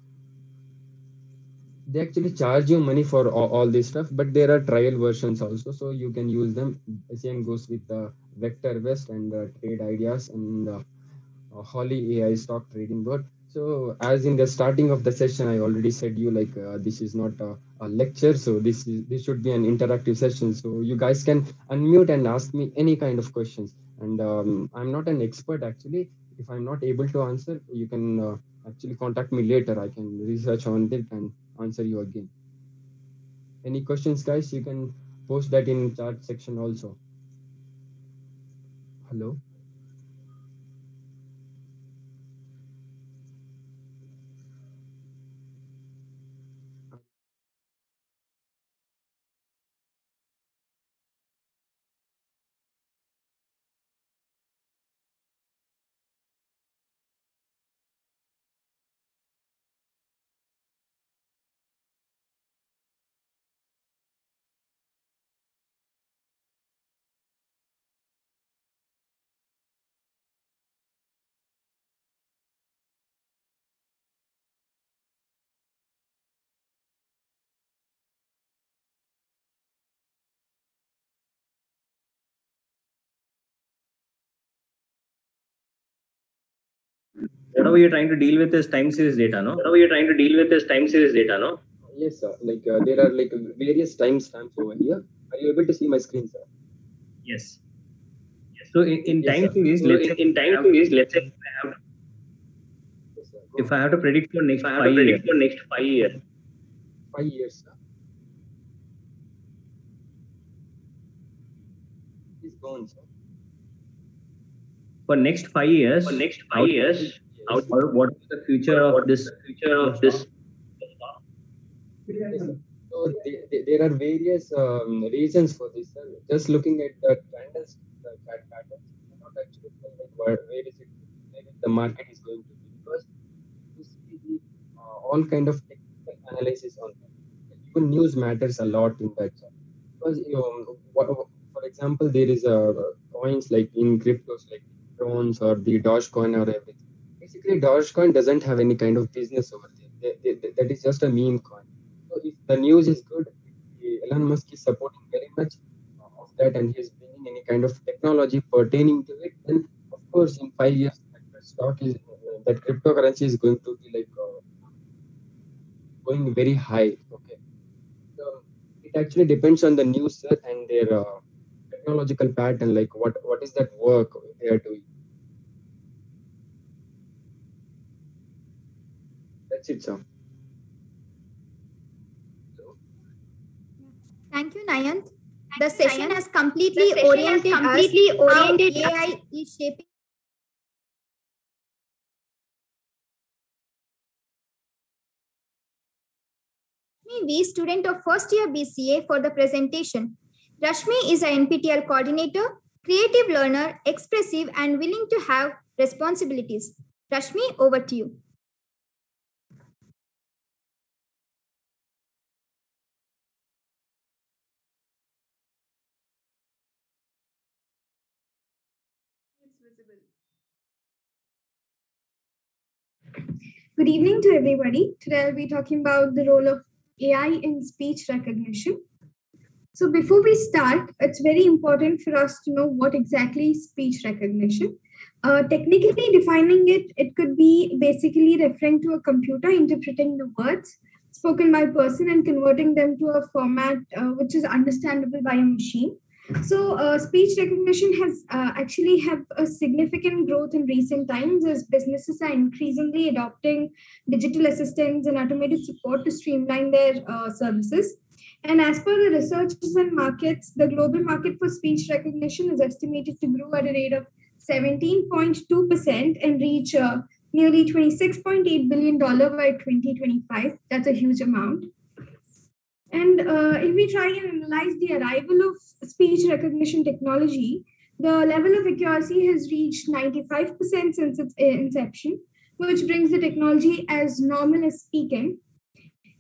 Speaker 7: they actually charge you money for all, all, this stuff but there are trial versions also. So you can use them. Same goes with the VectorVest and uh, trade ideas and uh, uh, holly ai stock trading board. So as in the starting of the session i already said you like uh, this is not a, a, lecture so this is this should be an interactive session. So you guys can unmute and ask me any kind of questions. And um, i'm not an expert actually. If i'm not able to answer you can uh, actually contact me later. I can research on it and answer you again. Any questions, guys? You can post that in chat section also. Hello.
Speaker 4: Whatever you're trying to deal with is time series data, no? Whatever you're trying to deal with is time series data, no?
Speaker 7: Yes, sir. Like uh, there are like various timestamps over here. Are you able to see my screen, sir?
Speaker 4: Yes. yes. So in, in yes, time series, so let's in, in time series, let's say I have If I have to predict for next
Speaker 8: If I have
Speaker 4: five
Speaker 8: to
Speaker 4: years,
Speaker 8: predict for next five years,
Speaker 7: Five years. sir. Please go on, sir.
Speaker 4: for next five years,
Speaker 8: for next five years,
Speaker 4: how- what is the future of this?
Speaker 8: future of this
Speaker 7: So the- the- there are various um, reasons for this. Just looking at the trends, the pat- patterns, you cannot actually where, where is it, the market is going to be because uh, all kind of technical analysis on. Even news matters a lot in that. Because you know, what, for example, there is a uh, coins like in cryptos like drones or the Dogecoin or everything. Basically, Dogecoin doesn't have any kind of business over there. They- they- they- that is just a meme coin. So if the news is good, Elon Musk is supporting very much of that and he's bringing any kind of technology pertaining to it, then of course in five years that stock is uh, that cryptocurrency is going to be like uh, going very high. Okay, so it actually depends on the news and their uh, technological pattern. Like what what is that work they are doing? It, sir.
Speaker 6: Thank you, Nayanth. The session has completely
Speaker 9: The session has
Speaker 6: oriented
Speaker 9: completely
Speaker 6: us
Speaker 9: oriented
Speaker 6: how AI is shaping V, student of first year BCA for the presentation. Rashmi is an NPTEL coordinator, creative learner, expressive and willing to have responsibilities. Rashmi, over to you.
Speaker 9: Good evening to everybody. Today I'll be talking about the role of AI in speech recognition. So before we start, it's very important for us to know what exactly speech recognition. Uh, technically defining it, it could be basically referring to a computer interpreting the words spoken by a person and converting them to a format uh, which is understandable by a machine. So, uh, speech recognition has uh, actually have a significant growth in recent times as businesses are increasingly adopting digital assistants and automated support to streamline their uh, services. And as per the researchers and markets, the global market for speech recognition is estimated to grow at a rate of 17.2% and reach uh, nearly $26.8 billion by 2025. That's a huge amount. And uh, if we try and analyze the arrival of speech recognition technology, the level of accuracy has reached 95% since its inception, which brings the technology as normal as speaking.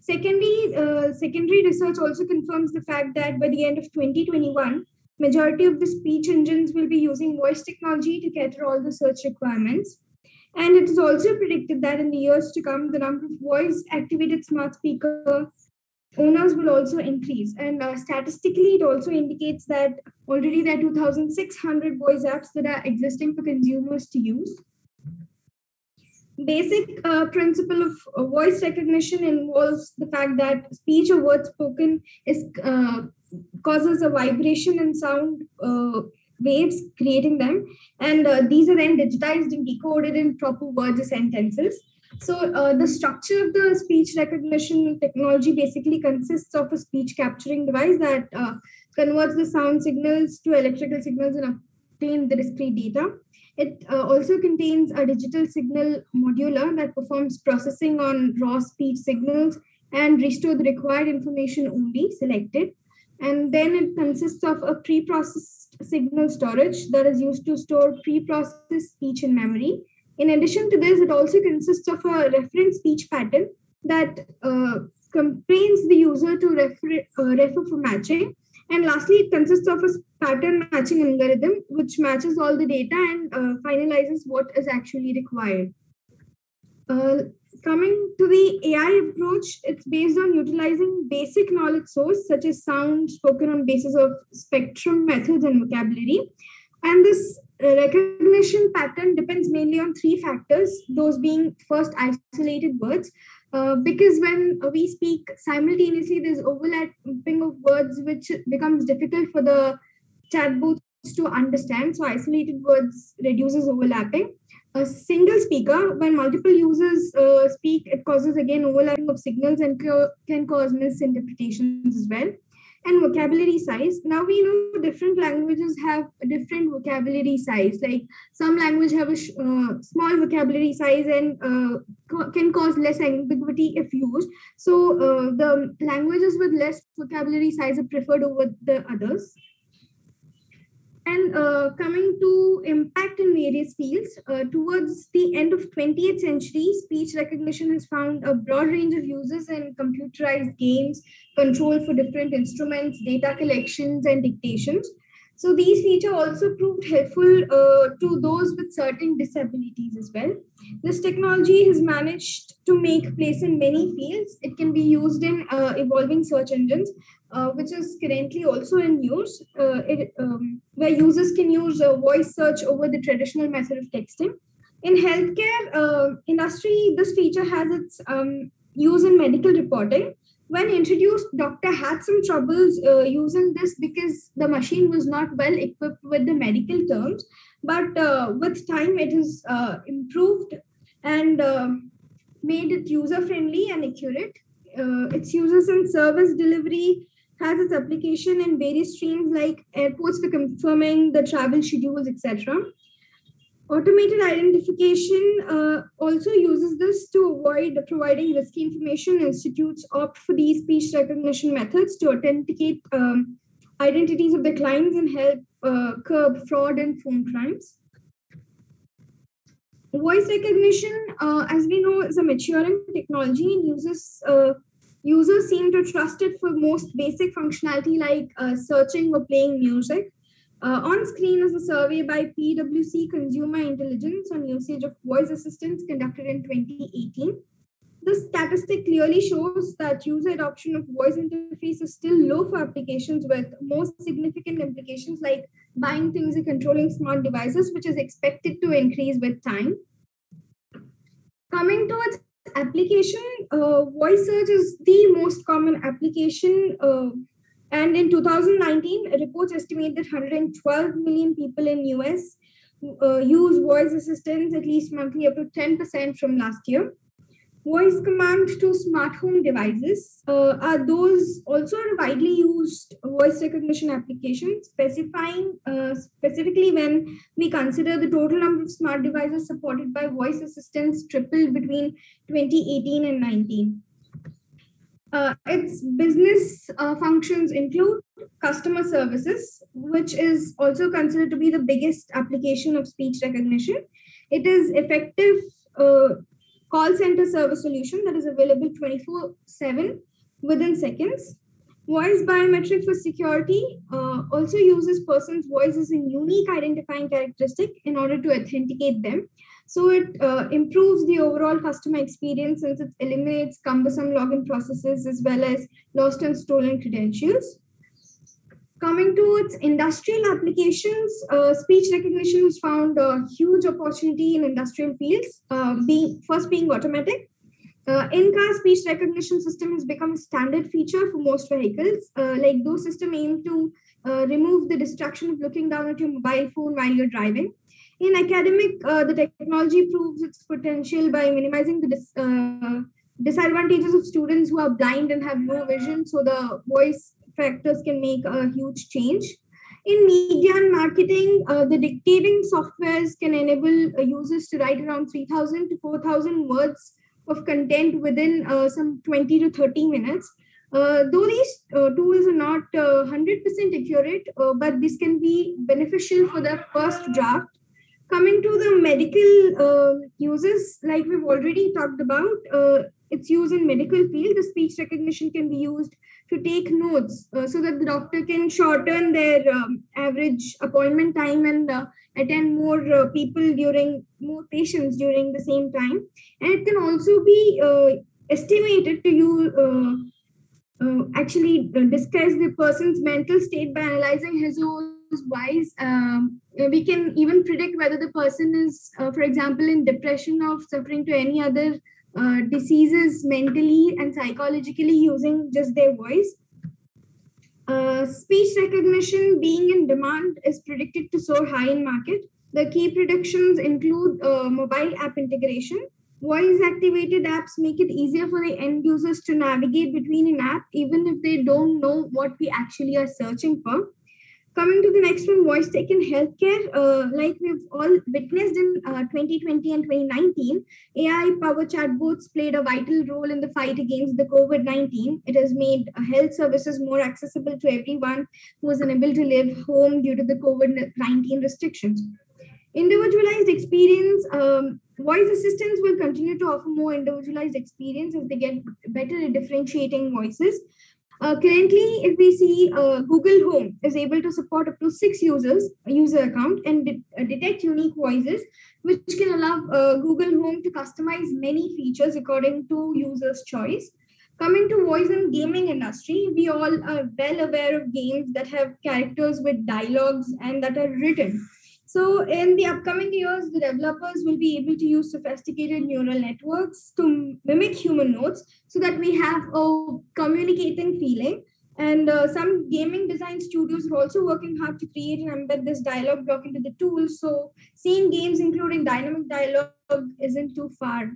Speaker 9: Secondly, uh, secondary research also confirms the fact that by the end of 2021, majority of the speech engines will be using voice technology to cater all the search requirements. And it is also predicted that in the years to come, the number of voice activated smart speaker owners will also increase. And uh, statistically, it also indicates that already there are 2,600 voice apps that are existing for consumers to use. Basic uh, principle of uh, voice recognition involves the fact that speech or words spoken is uh, causes a vibration and sound uh, waves, creating them, and uh, these are then digitized and decoded in proper words or sentences. So uh, the structure of the speech recognition technology basically consists of a speech capturing device that uh, converts the sound signals to electrical signals and obtain the discrete data. It uh, also contains a digital signal modular that performs processing on raw speech signals and restore the required information only selected. And then it consists of a pre-processed signal storage that is used to store pre-processed speech in memory. In addition to this, it also consists of a reference speech pattern that uh, complains the user to refer, uh, refer for matching. And lastly, it consists of a pattern matching algorithm, which matches all the data and uh, finalizes what is actually required. Uh, coming to the AI approach, it's based on utilizing basic knowledge source such as sound spoken on basis of spectrum methods and vocabulary. And this recognition pattern depends mainly on three factors, those being first isolated words, uh, because when we speak simultaneously, there's overlapping of words, which becomes difficult for the chatbots to understand. So isolated words reduces overlapping. a single speaker, when multiple users uh, speak, it causes again overlapping of signals and can cause misinterpretations as well. And vocabulary size. Now we know different languages have a different vocabulary size. Like some language have a uh, small vocabulary size and uh, co- can cause less ambiguity if used. So uh, the languages with less vocabulary size are preferred over the others. And uh, coming to impact in various fields, uh, towards the end of 20th century, speech recognition has found a broad range of uses in computerized games, control for different instruments, data collections, and dictations. So these features also proved helpful uh, to those with certain disabilities as well. This technology has managed to make place in many fields. It can be used in uh, evolving search engines, uh, which is currently also in use, uh, it, um, where users can use a voice search over the traditional method of texting. In healthcare uh, industry, this feature has its um, use in medical reporting when introduced, doctor had some troubles uh, using this because the machine was not well equipped with the medical terms. But uh, with time, it has uh, improved and um, made it user friendly and accurate. Uh, its uses in service delivery has its application in various streams like airports for confirming the travel schedules, etc. Automated identification uh, also uses this to avoid providing risky information. Institutes opt for these speech recognition methods to authenticate um, identities of the clients and help uh, curb fraud and phone crimes. Voice recognition, uh, as we know, is a maturing technology and uses uh, users seem to trust it for most basic functionality like uh, searching or playing music. Uh, on screen is a survey by PwC Consumer Intelligence on usage of voice assistants conducted in 2018. The statistic clearly shows that user adoption of voice interface is still low for applications with most significant implications like buying things and controlling smart devices, which is expected to increase with time. Coming to its application, uh, voice search is the most common application uh, and in 2019, reports estimate that 112 million people in US uh, use voice assistants at least monthly, up to 10% from last year. Voice command to smart home devices uh, are those also widely used voice recognition applications, specifying uh, specifically when we consider the total number of smart devices supported by voice assistants tripled between 2018 and 19. Uh, its business uh, functions include customer services, which is also considered to be the biggest application of speech recognition. It is effective uh, call center service solution that is available 24/7 within seconds. Voice biometric for security uh, also uses person's voice as a unique identifying characteristic in order to authenticate them. So it uh, improves the overall customer experience since it eliminates cumbersome login processes as well as lost and stolen credentials. Coming to its industrial applications, uh, speech recognition has found a huge opportunity in industrial fields, uh, being first being automatic. Uh, in-car speech recognition system has become a standard feature for most vehicles. Uh, like those systems aim to uh, remove the distraction of looking down at your mobile phone while you're driving. In academic, uh, the technology proves its potential by minimizing the dis- disadvantages of students who are blind and have low vision. So the voice factors can make a huge change. In media and marketing, uh, the dictating softwares can enable uh, users to write around 3,000 to 4,000 words of content within uh, some 20 to 30 minutes. Uh, though these uh, tools are not 100% uh, accurate, but this can be beneficial for the first draft coming to the medical uh, uses like we've already talked about uh, its used in medical field the speech recognition can be used to take notes uh, so that the doctor can shorten their um, average appointment time and uh, attend more uh, people during more patients during the same time. And it can also be uh, estimated to you actually discuss the person's mental state by analyzing his or wise. Um, we can even predict whether the person is uh, for example in depression or suffering to any other uh, diseases mentally and psychologically using just their voice uh, speech recognition being in demand is predicted to soar high in market The key predictions include uh, mobile app integration. Voice activated apps make it easier for the end users to navigate between an app, even if they don't know what we actually are searching for. Coming to the next one, voice tech in healthcare. Uh, like we've all witnessed in uh, 2020 and 2019, AI powered chatbots played a vital role in the fight against the COVID 19. It has made uh, health services more accessible to everyone who is unable to live home due to the COVID 19 restrictions. Individualized experience, um, voice assistants will continue to offer more individualized experience as they get better at differentiating voices. Uh, currently, if we see uh, Google Home is able to support up to six users, user account, and de- uh, detect unique voices, which can allow uh, Google Home to customize many features according to users' choice. Coming to voice and gaming industry, we all are well aware of games that have characters with dialogues and that are written. So in the upcoming years, the developers will be able to use sophisticated neural networks to mimic human notes so that we have a communicating feeling. And uh, some gaming design studios are also working hard to create and embed this dialogue block into the tool. So seeing games including dynamic dialogue isn't too far.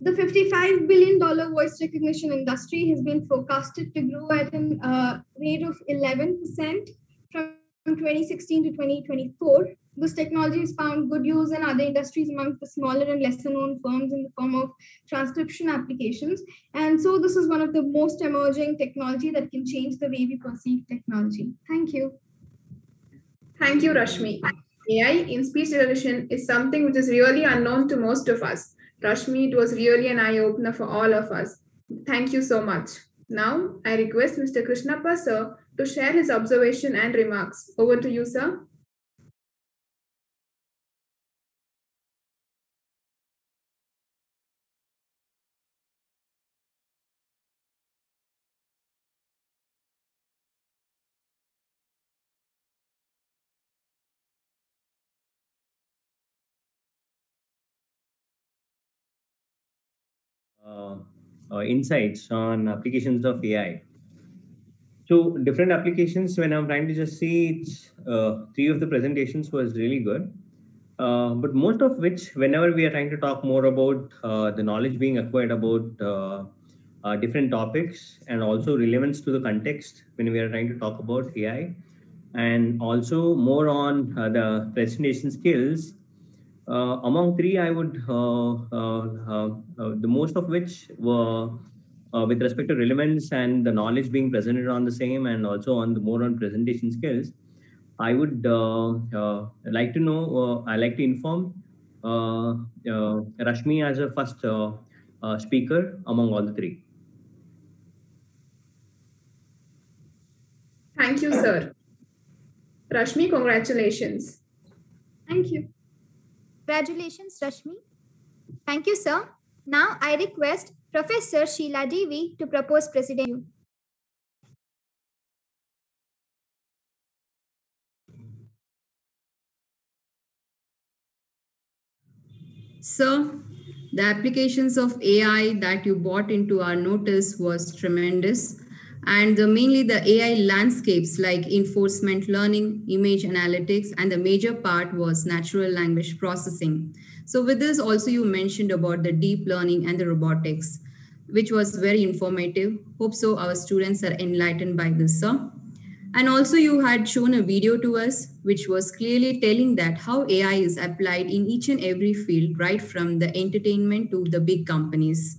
Speaker 9: The $55 billion voice recognition industry has been forecasted to grow at a uh, rate of 11% from from 2016 to 2024, this technology has found good use in other industries amongst the smaller and lesser known firms in the form of transcription applications. And so this is one of the most emerging technology that can change the way we perceive technology. Thank you.
Speaker 3: Thank you, Rashmi. AI in speech recognition is something which is really unknown to most of us. Rashmi, it was really an eye opener for all of us. Thank you so much. Now, I request Mr. Krishnappa sir to share his observation and remarks. Over to you, sir.
Speaker 4: Uh, uh, insights on applications of AI. So different applications, when I'm trying to just see, uh, three of the presentations was really good. Uh, but most of which, whenever we are trying to talk more about uh, the knowledge being acquired about uh, uh, different topics and also relevance to the context when we are trying to talk about AI, and also more on the presentation skills, uh, among three, I would uh, uh, the most of which were Uh, with respect to relevance and the knowledge being presented on the same, and also on the more on presentation skills. I would uh, uh, like to know. I like to inform Rashmi as a first speaker among all the three.
Speaker 3: Thank you, sir. Rashmi, congratulations.
Speaker 9: Thank you.
Speaker 6: Congratulations, Rashmi. Thank you, sir. Now I request Professor Sheila Devi to propose President.
Speaker 2: So, the applications of AI that you brought into our notice was tremendous and the, mainly the AI landscapes like enforcement learning, image analytics, and the major part was natural language processing. So with this also you mentioned about the deep learning and the robotics, which was very informative. Hope so our students are enlightened by this, sir. And also you had shown a video to us, which was clearly telling that how AI is applied in each and every field, right from the entertainment to the big companies.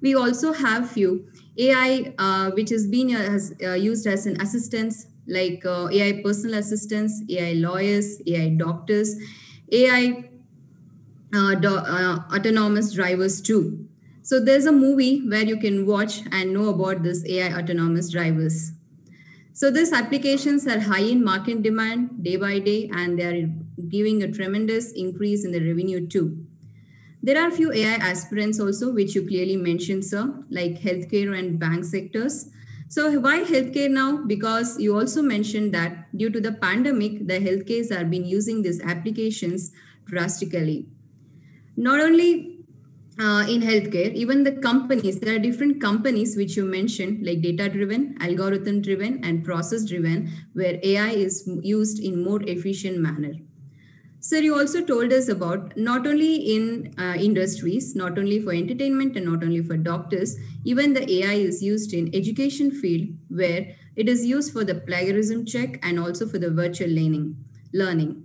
Speaker 2: We also have few AI, uh, which has been uh, has, uh, used as an assistance, like uh, AI personal assistants, AI lawyers, AI doctors, AI uh, do, uh, autonomous drivers too. So there's a movie where you can watch and know about this AI autonomous drivers. So these applications are high in market demand day by day, and they are giving a tremendous increase in the revenue too. There are a few AI aspirants also, which you clearly mentioned, sir, like healthcare and bank sectors. So why healthcare now? Because you also mentioned that due to the pandemic, the healthcares are been using these applications drastically. Not only uh, in healthcare, even the companies, there are different companies which you mentioned, like data driven, algorithm driven, and process driven, where AI is used in more efficient manner. Sir, you also told us about not only in uh, industries, not only for entertainment and not only for doctors, even the AI is used in education field where it is used for the plagiarism check and also for the virtual learning. learning.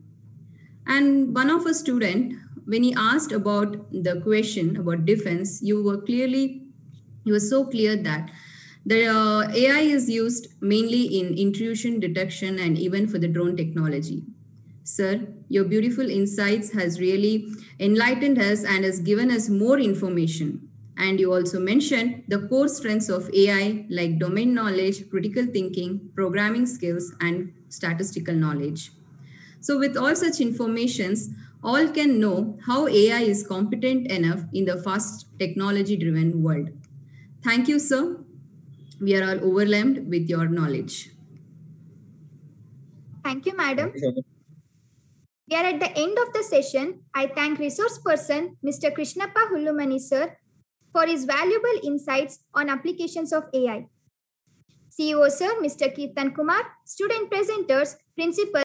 Speaker 2: And one of a student, when he asked about the question about defense, you were clearly, you were so clear that the uh, AI is used mainly in intrusion detection and even for the drone technology. Sir, your beautiful insights has really enlightened us and has given us more information. And you also mentioned the core strengths of AI like domain knowledge, critical thinking, programming skills, and statistical knowledge. So with all such informations, all can know how AI is competent enough in the fast technology driven world. Thank you, sir. We are all overwhelmed with your knowledge.
Speaker 6: Thank you, madam. We are at the end of the session. I thank resource person Mr. Krishnappa Hullumani sir for his valuable insights on applications of AI. CEO sir Mr. Kirtan Kumar, student presenters, principal